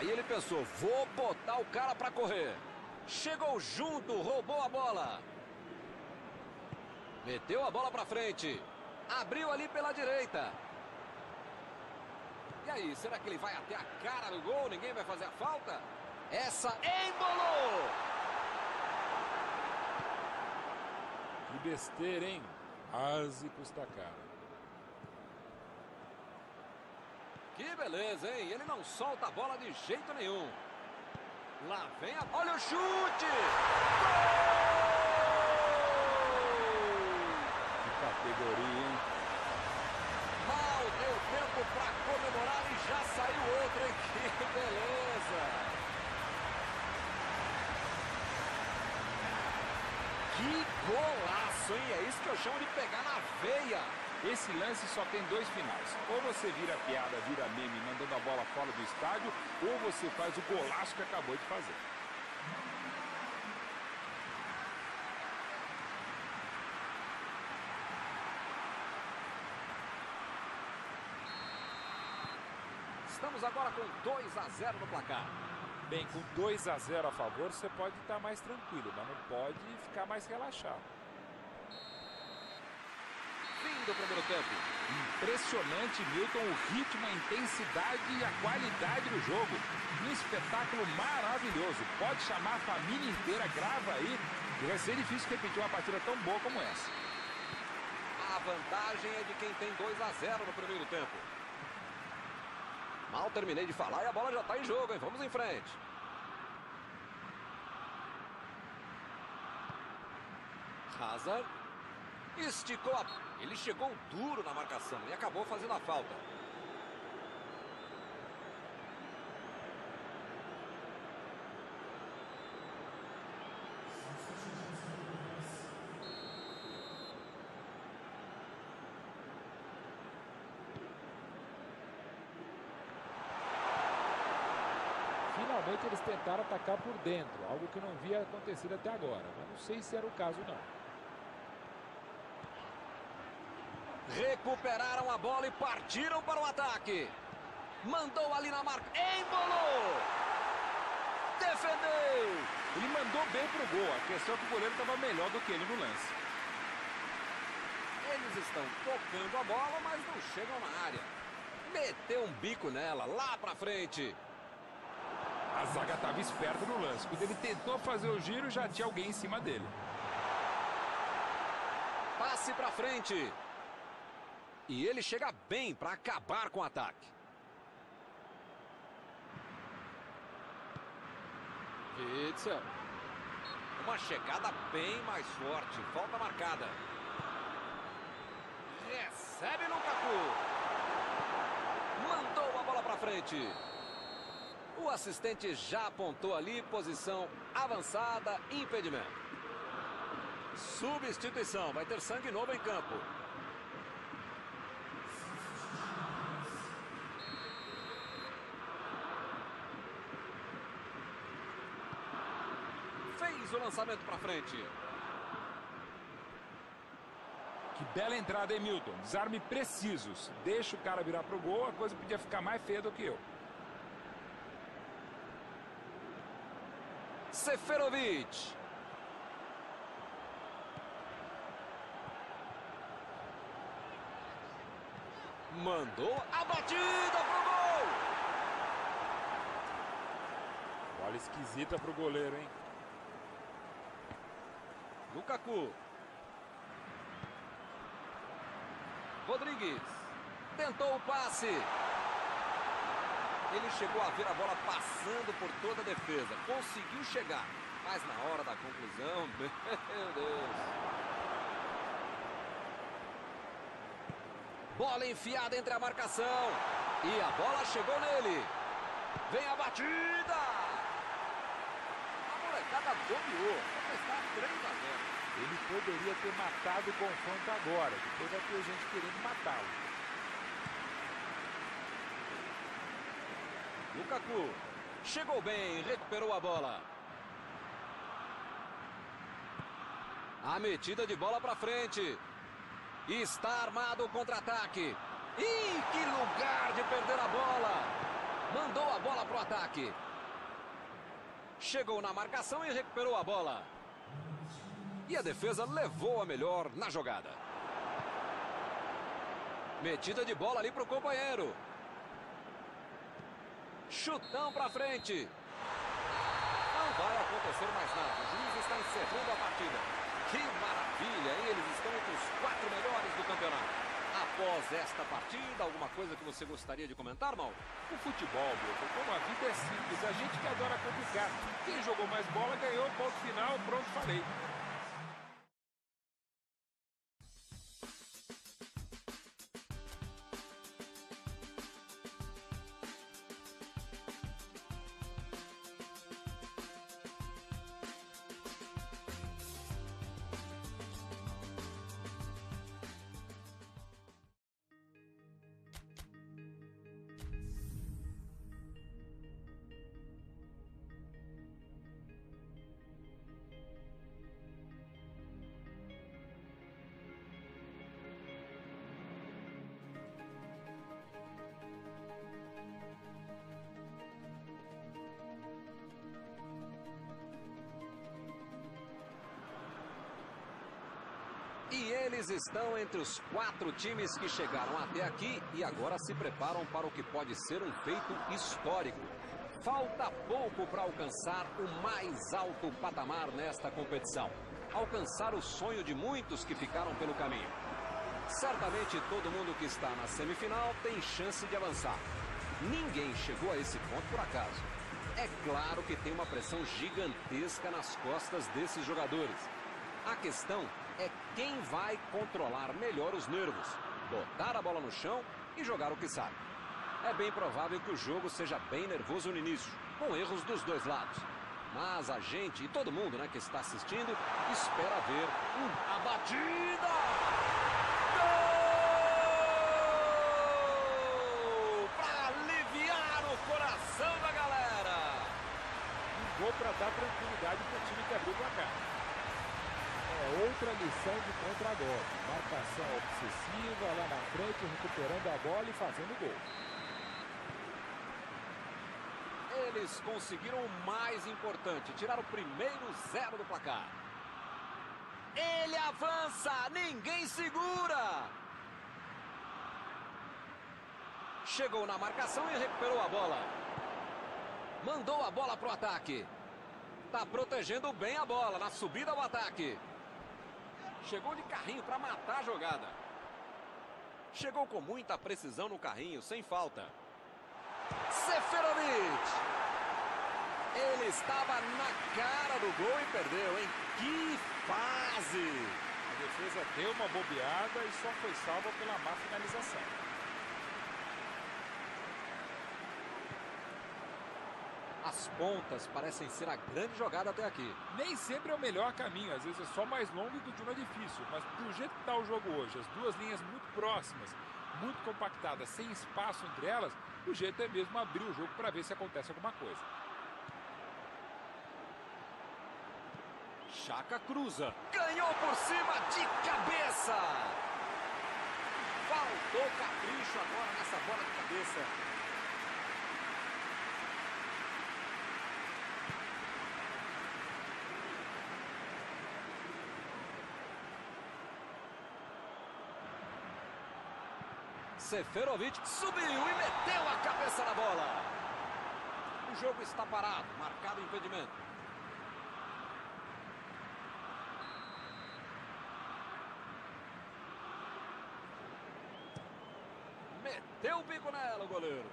Aí ele pensou, vou botar o cara para correr. Chegou junto, roubou a bola. Meteu a bola para frente. Abriu ali pela direita. E aí, será que ele vai até a cara do gol? Ninguém vai fazer a falta? Essa embolou! Que besteira, hein? Quase custa caro. Que beleza, hein? Ele não solta a bola de jeito nenhum. Lá vem a... Olha o chute! Que categoria, hein? Mal deu tempo para comemorar e já saiu outro, hein? Que beleza! Que golaço, hein? É isso que eu chamo de pegar na veia. Esse lance só tem dois finais. Ou você vira piada, vira meme, mandando a bola fora do estádio, ou você faz o golaço que acabou de fazer. Estamos agora com 2 a 0 no placar. Bem, com 2 a 0 a favor, você pode estar mais tranquilo, mas não pode ficar mais relaxado. Do primeiro tempo. Impressionante, Milton, o ritmo, a intensidade e a qualidade do jogo. Um espetáculo maravilhoso. Pode chamar a família inteira, grava aí. E vai ser difícil repetir uma partida tão boa como essa. A vantagem é de quem tem 2 a 0 no primeiro tempo. Mal terminei de falar e a bola já está em jogo, hein? Vamos em frente. Hazard. Esticou a... Ele chegou duro na marcação e acabou fazendo a falta. Finalmente eles tentaram atacar por dentro, algo que não havia acontecido até agora. Mas não sei se era o caso não. Recuperaram a bola e partiram para o ataque. Mandou ali na marca. Embolou! Defendeu! Ele mandou bem pro gol. A questão é que o goleiro estava melhor do que ele no lance. Eles estão tocando a bola, mas não chegam na área. Meteu um bico nela, lá pra frente. A zaga estava esperta no lance. Quando ele tentou fazer o giro, já tinha alguém em cima dele. Passe pra frente. E ele chega bem para acabar com o ataque. Witzel. Uma chegada bem mais forte. Falta marcada. Recebe Lukaku. Mandou a bola para frente. O assistente já apontou ali, posição avançada, impedimento. Substituição, vai ter sangue novo em campo. Fez o lançamento para frente. Que bela entrada, hein, Milton? Desarme precisos. Deixa o cara virar pro gol, a coisa podia ficar mais feia do que eu. Seferovic. Mandou a batida pro gol. Bola esquisita pro goleiro, hein? Lukaku. Rodrigues. Tentou o passe. Ele chegou a ver a bola passando por toda a defesa. Conseguiu chegar. Mas na hora da conclusão, meu Deus. Bola enfiada entre a marcação. E a bola chegou nele. Vem a batida. Dominou. Está 3 a 0. Ele poderia ter matado o confronto agora. Depois vai ter gente querendo matá-lo. Lukaku chegou bem, recuperou a bola. A metida de bola para frente. Está armado o contra-ataque. Ih, que lugar de perder a bola. Mandou a bola para o ataque. Chegou na marcação e recuperou a bola. E a defesa levou a melhor na jogada. Metida de bola ali para o companheiro. Chutão para frente. Não vai acontecer mais nada. O juiz está encerrando a partida. Que maravilha, hein? Eles estão entre os quatro melhores do campeonato. Após esta partida, alguma coisa que você gostaria de comentar, Mal? O futebol, Milton, como a vida é simples, a gente que adora complicar. Quem jogou mais bola ganhou, ponto final, pronto, falei. Eles estão entre os quatro times que chegaram até aqui e agora se preparam para o que pode ser um feito histórico. Falta pouco para alcançar o mais alto patamar nesta competição. Alcançar o sonho de muitos que ficaram pelo caminho. Certamente todo mundo que está na semifinal tem chance de avançar. Ninguém chegou a esse ponto por acaso. É claro que tem uma pressão gigantesca nas costas desses jogadores. A questão é quem vai controlar melhor os nervos, botar a bola no chão e jogar o que sabe. É bem provável que o jogo seja bem nervoso no início, com erros dos dois lados. Mas a gente e todo mundo né, que está assistindo espera ver um... a batida! Gol! Para aliviar o coração da galera! Um gol para dar tranquilidade para o time que abriu o placar. É outra lição de contra-golpe. Marcação obsessiva lá na frente, recuperando a bola e fazendo gol. Eles conseguiram o mais importante, tirar o primeiro zero do placar. Ele avança, ninguém segura. Chegou na marcação e recuperou a bola. Mandou a bola para o ataque. Está protegendo bem a bola na subida ao ataque. Chegou de carrinho para matar a jogada. Chegou com muita precisão no carrinho, sem falta. Seferovic. Ele estava na cara do gol e perdeu, hein? Que fase! A defesa deu uma bobeada e só foi salva pela má finalização. As pontas parecem ser a grande jogada até aqui. Nem sempre é o melhor caminho, às vezes é só mais longo e continua difícil. Mas do jeito que está o jogo hoje, as duas linhas muito próximas, muito compactadas, sem espaço entre elas, o jeito é mesmo abrir o jogo para ver se acontece alguma coisa. Chaca cruza. Ganhou por cima de cabeça. Faltou capricho agora nessa bola de cabeça. Seferovic subiu e meteu a cabeça na bola. O jogo está parado, marcado impedimento. Meteu o bico nela o goleiro.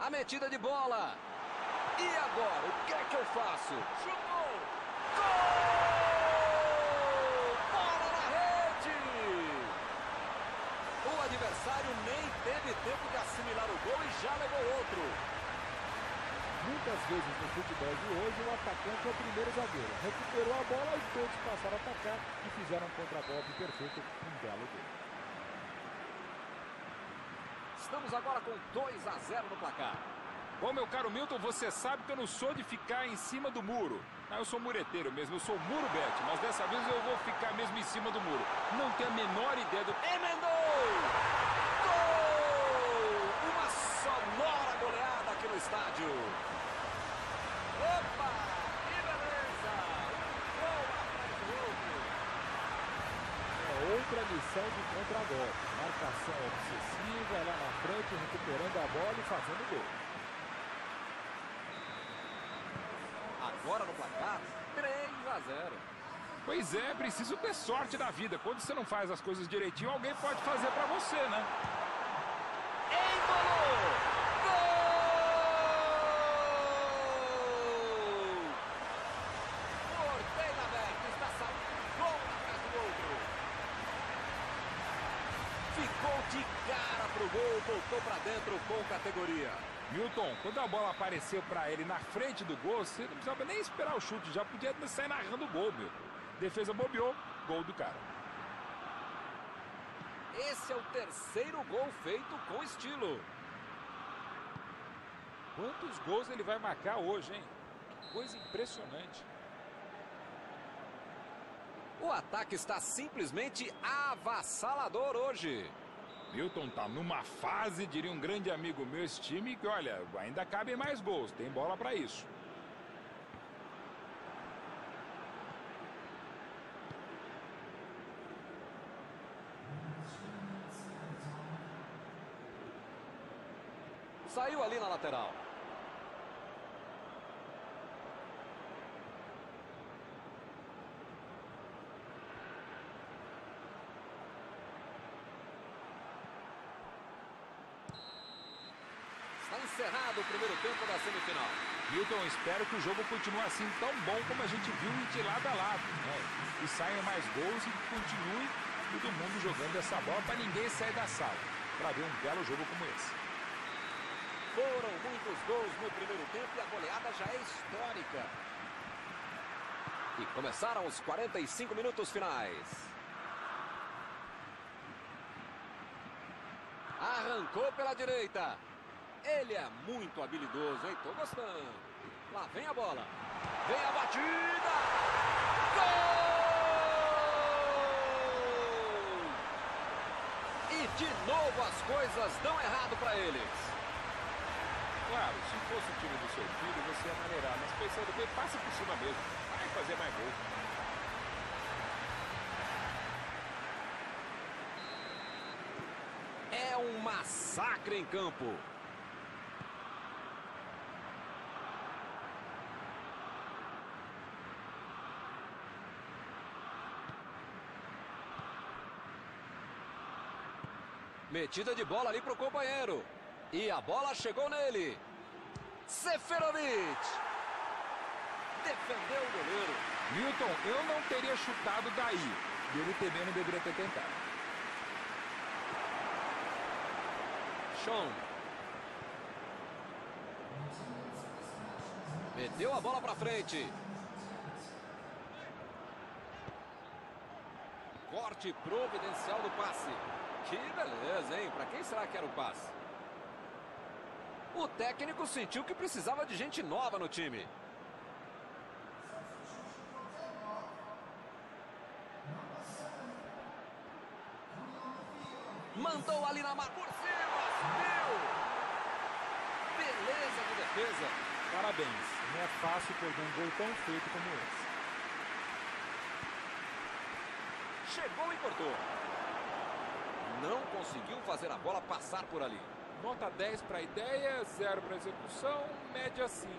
A metida de bola. E agora, o que é que eu faço? Chutou! Gol! adversário nem teve tempo de assimilar o gol e já levou outro. Muitas vezes no futebol de hoje o atacante é o primeiro zagueiro. Recuperou a bola e todos passaram a atacar e fizeram um contra-golpe perfeito, um belo gol. Estamos agora com 2 a 0 no placar. Bom, meu caro Milton, você sabe que eu não sou de ficar em cima do muro. Ah, eu sou mureteiro mesmo, eu sou muro bet, mas dessa vez eu vou ficar mesmo em cima do muro. Não tenho a menor ideia do... Emendou! Gol! Uma sonora goleada aqui no estádio. Opa! Que beleza! Um gol atrás do outro. É de contra-golpe. Marcação obsessiva, lá na frente, recuperando a bola e fazendo gol. Agora no placar, 3 a 0. Pois é, preciso ter sorte da vida. Quando você não faz as coisas direitinho, alguém pode fazer pra você, né? Embolou! Gol! Porteiro aberto, está saindo gol atrás do outro. Ficou de cara voltou pra dentro com categoria. Milton, quando a bola apareceu para ele na frente do gol, você não precisava nem esperar o chute, já podia sair narrando o gol, Milton. Defesa bobeou, gol do cara. Esse é o terceiro gol feito com estilo. Quantos gols ele vai marcar hoje, hein? Coisa impressionante. O ataque está simplesmente avassalador hoje. Milton tá numa fase, diria um grande amigo meu, esse time, que olha, ainda cabem mais gols, tem bola para isso. Saiu ali na lateral. Está encerrado o primeiro tempo da semifinal. Milton, espero que o jogo continue assim tão bom como a gente viu de lado a lado. Né? E saiam mais gols e continue todo mundo jogando essa bola para ninguém sair da sala. Para ver um belo jogo como esse. Foram muitos gols no primeiro tempo e a goleada já é histórica. E começaram os 45 minutos finais. Arrancou pela direita. Ele é muito habilidoso, hein? Tô gostando. Lá vem a bola. Vem a batida. Gol! E de novo as coisas dão errado para eles. Claro, se fosse o time do seu filho, você ia maneirar. Mas pensando bem, passa por cima mesmo. Vai fazer mais gol. um massacre em campo. Metida de bola ali para o companheiro. E a bola chegou nele. Seferovic. Defendeu o goleiro. Milton, eu não teria chutado daí. E ele também não deveria ter tentado. Sean. Meteu a bola para frente. Corte providencial do passe. Que beleza, hein? Para quem será que era o passe? O técnico sentiu que precisava de gente nova no time. Mandou ali na mar por cima. Deu. Beleza de defesa. Parabéns. Não é fácil perder um gol tão feito como esse. Chegou e cortou. Não conseguiu fazer a bola passar por ali. Nota 10 para a ideia, 0 para a execução, média 5.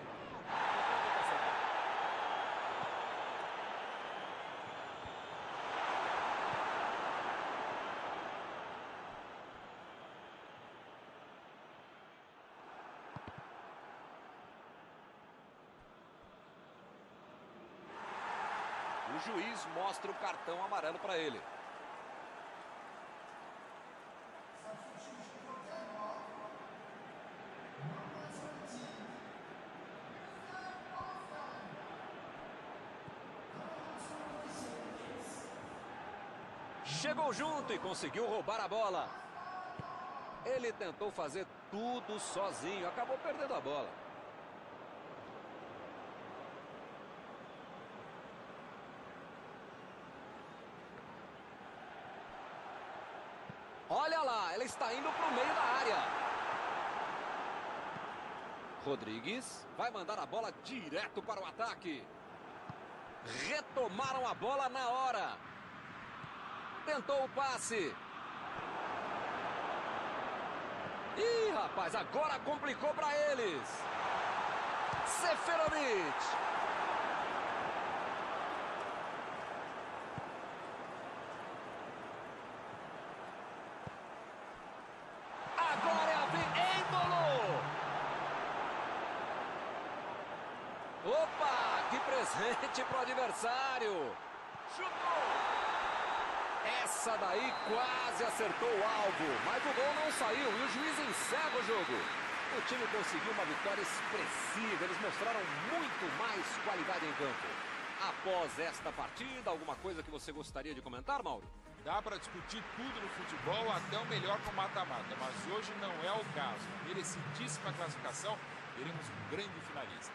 O juiz mostra o cartão amarelo para ele. Chegou junto e conseguiu roubar a bola. Ele tentou fazer tudo sozinho, acabou perdendo a bola. Olha lá, ela está indo para o meio da área. Rodrigues vai mandar a bola direto para o ataque. Retomaram a bola na hora. Tentou o passe. Ih, rapaz, agora complicou para eles. Seferovic. Agora é a vez. Êmbolo. Opa, que presente pro adversário. Chutou. Essa daí quase acertou o alvo, mas o gol não saiu e o juiz encerra o jogo. O time conseguiu uma vitória expressiva, eles mostraram muito mais qualidade em campo. Após esta partida, alguma coisa que você gostaria de comentar, Mauro? Dá para discutir tudo no futebol, até o melhor no mata-mata, mas hoje não é o caso. Merecidíssima classificação, teremos um grande finalista.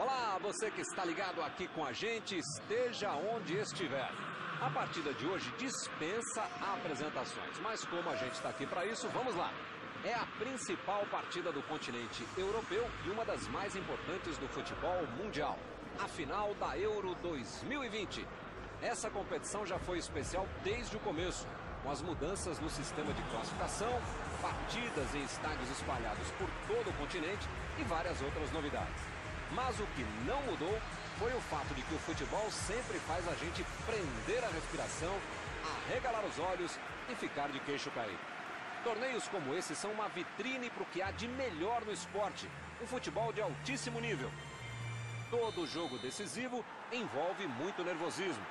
Olá, você que está ligado aqui com a gente, esteja onde estiver. A partida de hoje dispensa apresentações, mas como a gente está aqui para isso, vamos lá. É a principal partida do continente europeu e uma das mais importantes do futebol mundial. A final da Euro 2020. Essa competição já foi especial desde o começo, com as mudanças no sistema de classificação, partidas em estádios espalhados por todo o continente e várias outras novidades. Mas o que não mudou foi o fato de que o futebol sempre faz a gente prender a respiração arregalar os olhos e ficar de queixo caído. Torneios como esse são uma vitrine para o que há de melhor no esporte, um futebol de altíssimo nível. Todo jogo decisivo envolve muito nervosismo,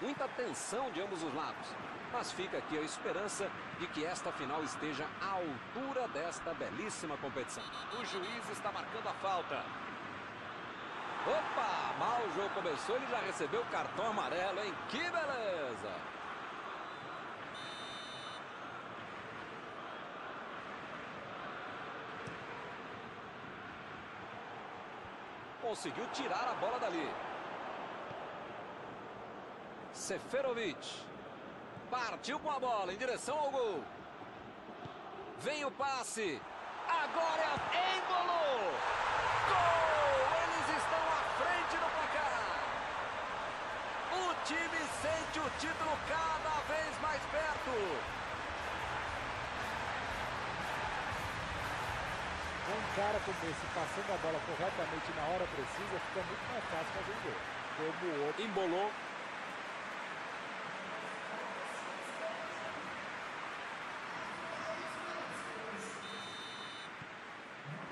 muita tensão de ambos os lados. Mas fica aqui a esperança de que esta final esteja à altura desta belíssima competição. O juiz está marcando a falta. Opa, mal o jogo começou, ele já recebeu o cartão amarelo, hein? Que beleza! Conseguiu tirar a bola dali. Seferovic. Partiu com a bola em direção ao gol. Vem o passe. Agora é Embolo. Gol! Eles estão à frente no placar. O time sente o título cada vez mais perto. Um cara como esse passando a bola corretamente na hora precisa fica muito mais fácil fazer um gol. Como o outro Embolou.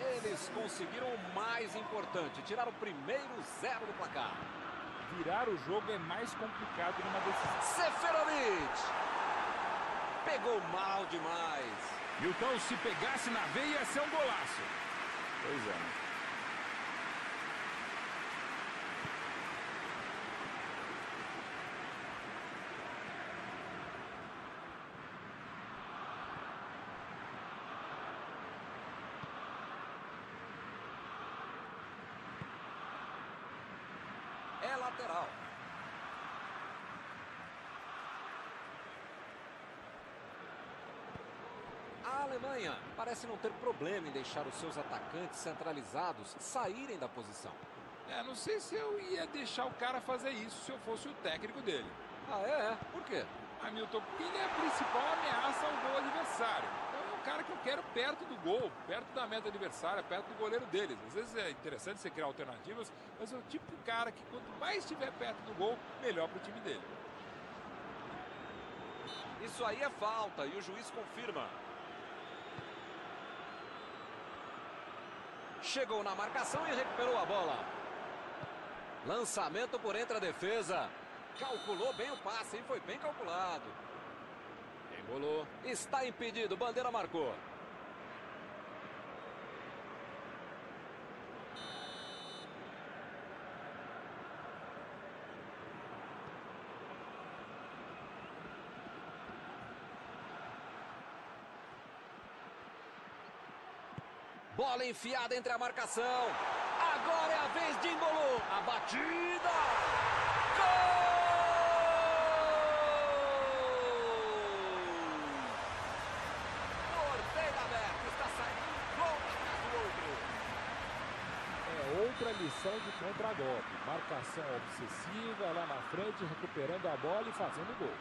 Eles conseguiram o mais importante, tirar o primeiro zero do placar. Virar o jogo é mais complicado numa decisão. Seferovic. Pegou mal demais. Milton, se pegasse na veia, ia ser um golaço. Pois é. É lateral. A Alemanha parece não ter problema em deixar os seus atacantes centralizados saírem da posição. É, não sei se eu ia deixar o cara fazer isso se eu fosse o técnico dele. Ah, é? é. Por quê? Hamilton, ele é a principal ameaça ao gol adversário. Então é um cara que eu quero perto do gol, perto da meta adversária, perto do goleiro deles. Às vezes é interessante você criar alternativas, mas é o tipo de cara que quanto mais estiver perto do gol, melhor para o time dele. Isso aí é falta e o juiz confirma. Chegou na marcação e recuperou a bola. Lançamento por entre a defesa. Calculou bem o passe, hein? Foi bem calculado. Embolou. Está impedido. Bandeira marcou. Bola enfiada entre a marcação. Agora é a vez de Embolo. A batida. Gol! Porteiro aberto. Está saindo um gol atrás do outro. É outra lição de contra-golpe. Marcação obsessiva lá na frente, recuperando a bola e fazendo gol.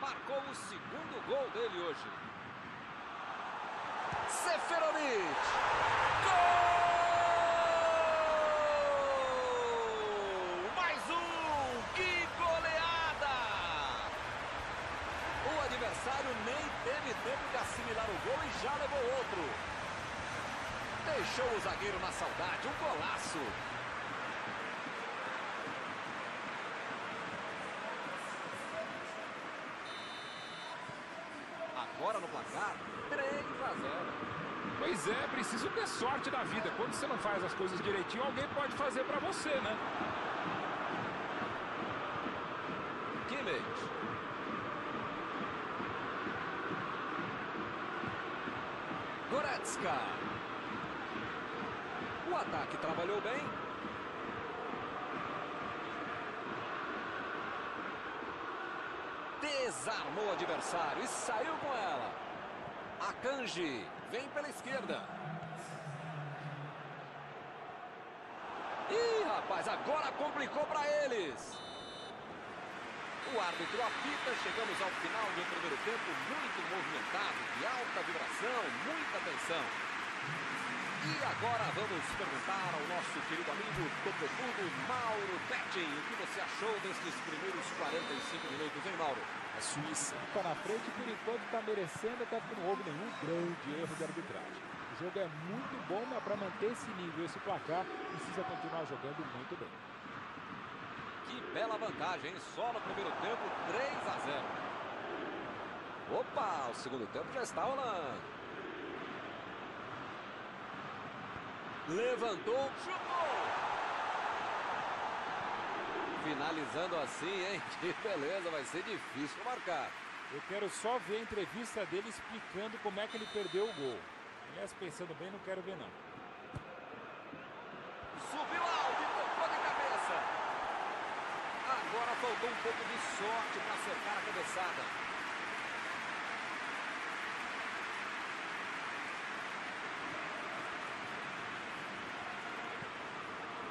Marcou o segundo gol dele hoje. Seferovic. Gol! Mais um! Que goleada! O adversário nem teve tempo de assimilar o gol e já levou outro. Deixou o zagueiro na saudade. Um golaço. Agora no placar, 3 a 0. Pois é, preciso ter sorte da vida. Quando você não faz as coisas direitinho, alguém pode fazer para você, né? Kimmich. Goretzka. O ataque trabalhou bem. Desarmou o adversário e saiu com ela. Akanji vem pela esquerda. Rapaz, agora complicou para eles. O árbitro apita, chegamos ao final um primeiro tempo muito movimentado, de alta vibração, muita tensão. E agora vamos perguntar ao nosso querido amigo Topetudo, Mauro Betting, o que você achou destes primeiros 45 minutos, hein, Mauro? A Suíça está na frente por enquanto está merecendo, até porque não houve nenhum grande erro de arbitragem. O jogo é muito bom, mas para manter esse nível, esse placar, precisa continuar jogando muito bem. Que bela vantagem, hein? Só no primeiro tempo, 3 a 0. Opa, o segundo tempo já está rolando. Levantou, chutou. Finalizando assim, hein? Que beleza, vai ser difícil marcar. Eu quero só ver a entrevista dele explicando como é que ele perdeu o gol. Aliás, pensando bem, não quero ver não. Subiu alto e tocou de cabeça. Agora faltou um pouco de sorte para acertar a cabeçada.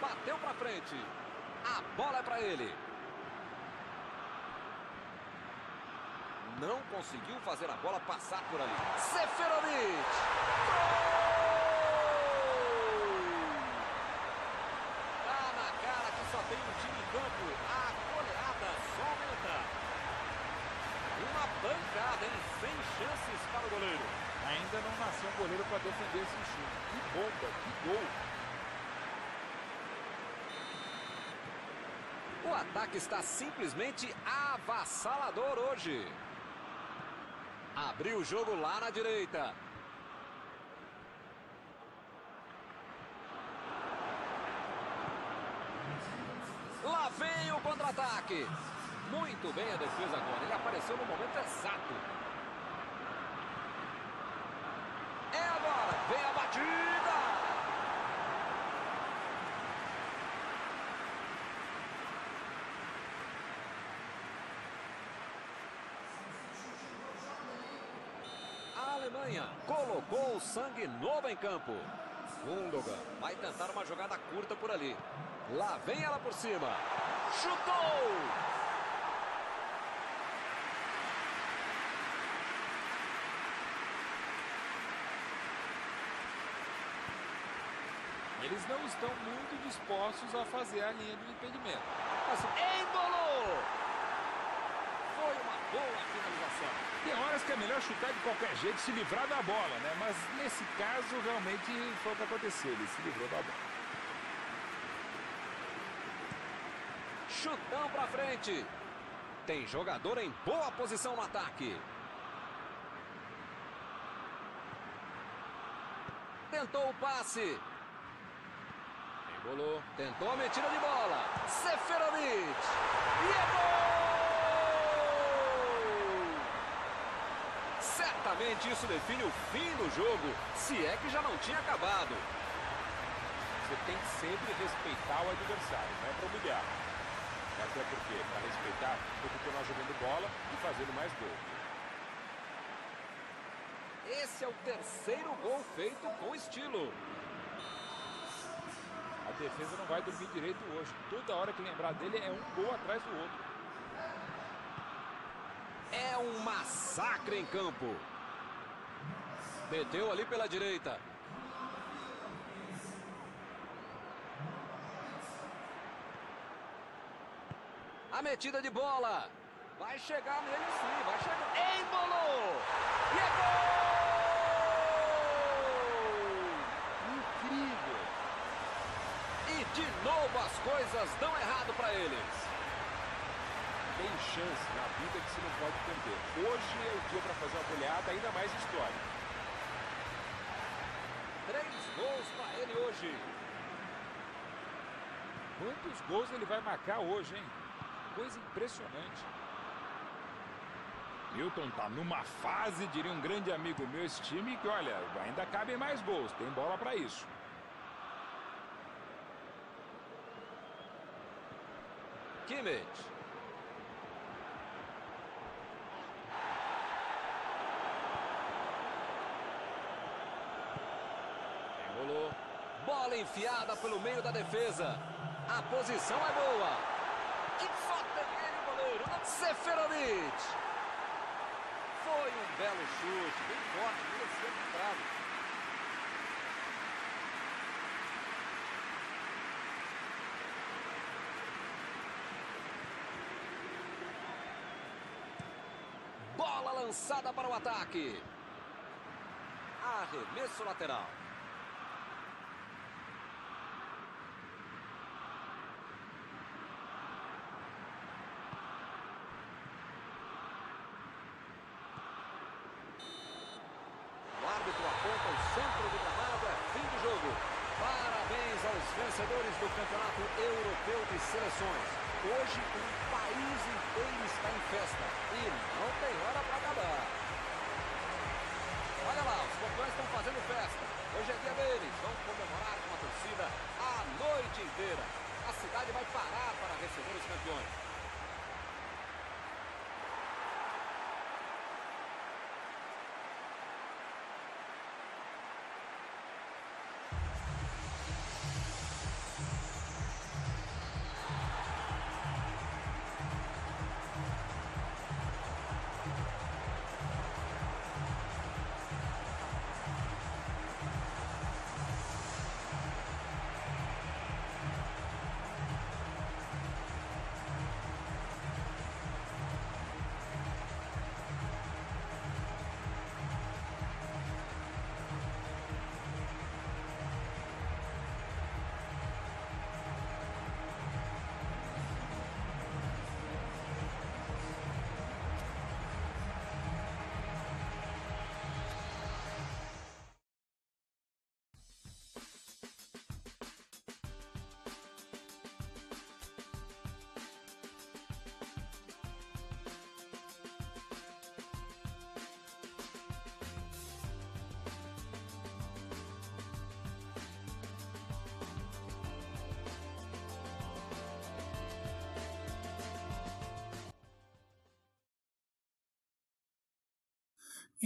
bateu para frente. A bola é para ele. Não conseguiu fazer a bola passar por ali. Seferovic. Tá na cara que só tem um time em campo. A goleada só aumenta. Uma pancada, hein? Sem chances para o goleiro. Ainda não nasceu um goleiro para defender esse chute. Que bomba, que gol. O ataque está simplesmente avassalador hoje. Abriu o jogo lá na direita. Lá vem o contra-ataque. Muito bem a defesa agora. Ele apareceu no momento exato. É agora. Vem a batida. Alemanha colocou o sangue novo em campo. Gundogan vai tentar uma jogada curta por ali. Lá vem ela por cima. Chutou! Eles não estão muito dispostos a fazer a linha de impedimento. Mas embolou! Boa finalização. Tem horas que é melhor chutar de qualquer jeito, se livrar da bola, né? Mas nesse caso, realmente foi o que aconteceu. Ele se livrou da bola. Chutão pra frente. Tem jogador em boa posição no ataque. Tentou o passe. Embolou. Tentou a metida de bola. Seferovic. E é gol! Certamente isso define o fim do jogo, se é que já não tinha acabado. Você tem que sempre respeitar o adversário, não é para humilhar. Até porque, para respeitar, tem que continuar jogando bola e fazendo mais gol. Esse é o terceiro gol feito com estilo. A defesa não vai dormir direito hoje. Toda hora que lembrar dele é um gol atrás do outro. É um massacre em campo. Meteu ali pela direita. A metida de bola. Vai chegar nele sim, vai chegar. Embolou! E é gol! Incrível! E de novo as coisas dão errado para eles. Tem chance na vida que se não pode perder. Hoje é o dia para fazer uma goleada ainda mais histórica. Três gols para ele hoje. Quantos gols ele vai marcar hoje, hein? Coisa impressionante. Milton tá numa fase, diria um grande amigo meu, esse time, que olha, ainda cabem mais gols, tem bola para isso. Kimmich. Bola enfiada pelo meio da defesa. A posição é boa. Que falta dele, goleiro. Seferovic. Foi um belo chute, bem forte. Bola lançada para o ataque. Arremesso lateral. Aponta o centro do gramado, é fim do jogo. Parabéns aos vencedores do Campeonato Europeu de Seleções. Hoje um país inteiro está em festa e não tem hora para acabar. Olha lá, os campeões estão fazendo festa. Hoje é dia deles, vão comemorar com a torcida a noite inteira. A cidade vai parar para receber os campeões.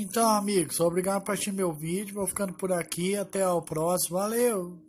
Então, amigos, obrigado por assistir meu vídeo. Vou ficando por aqui. Até o próximo. Valeu!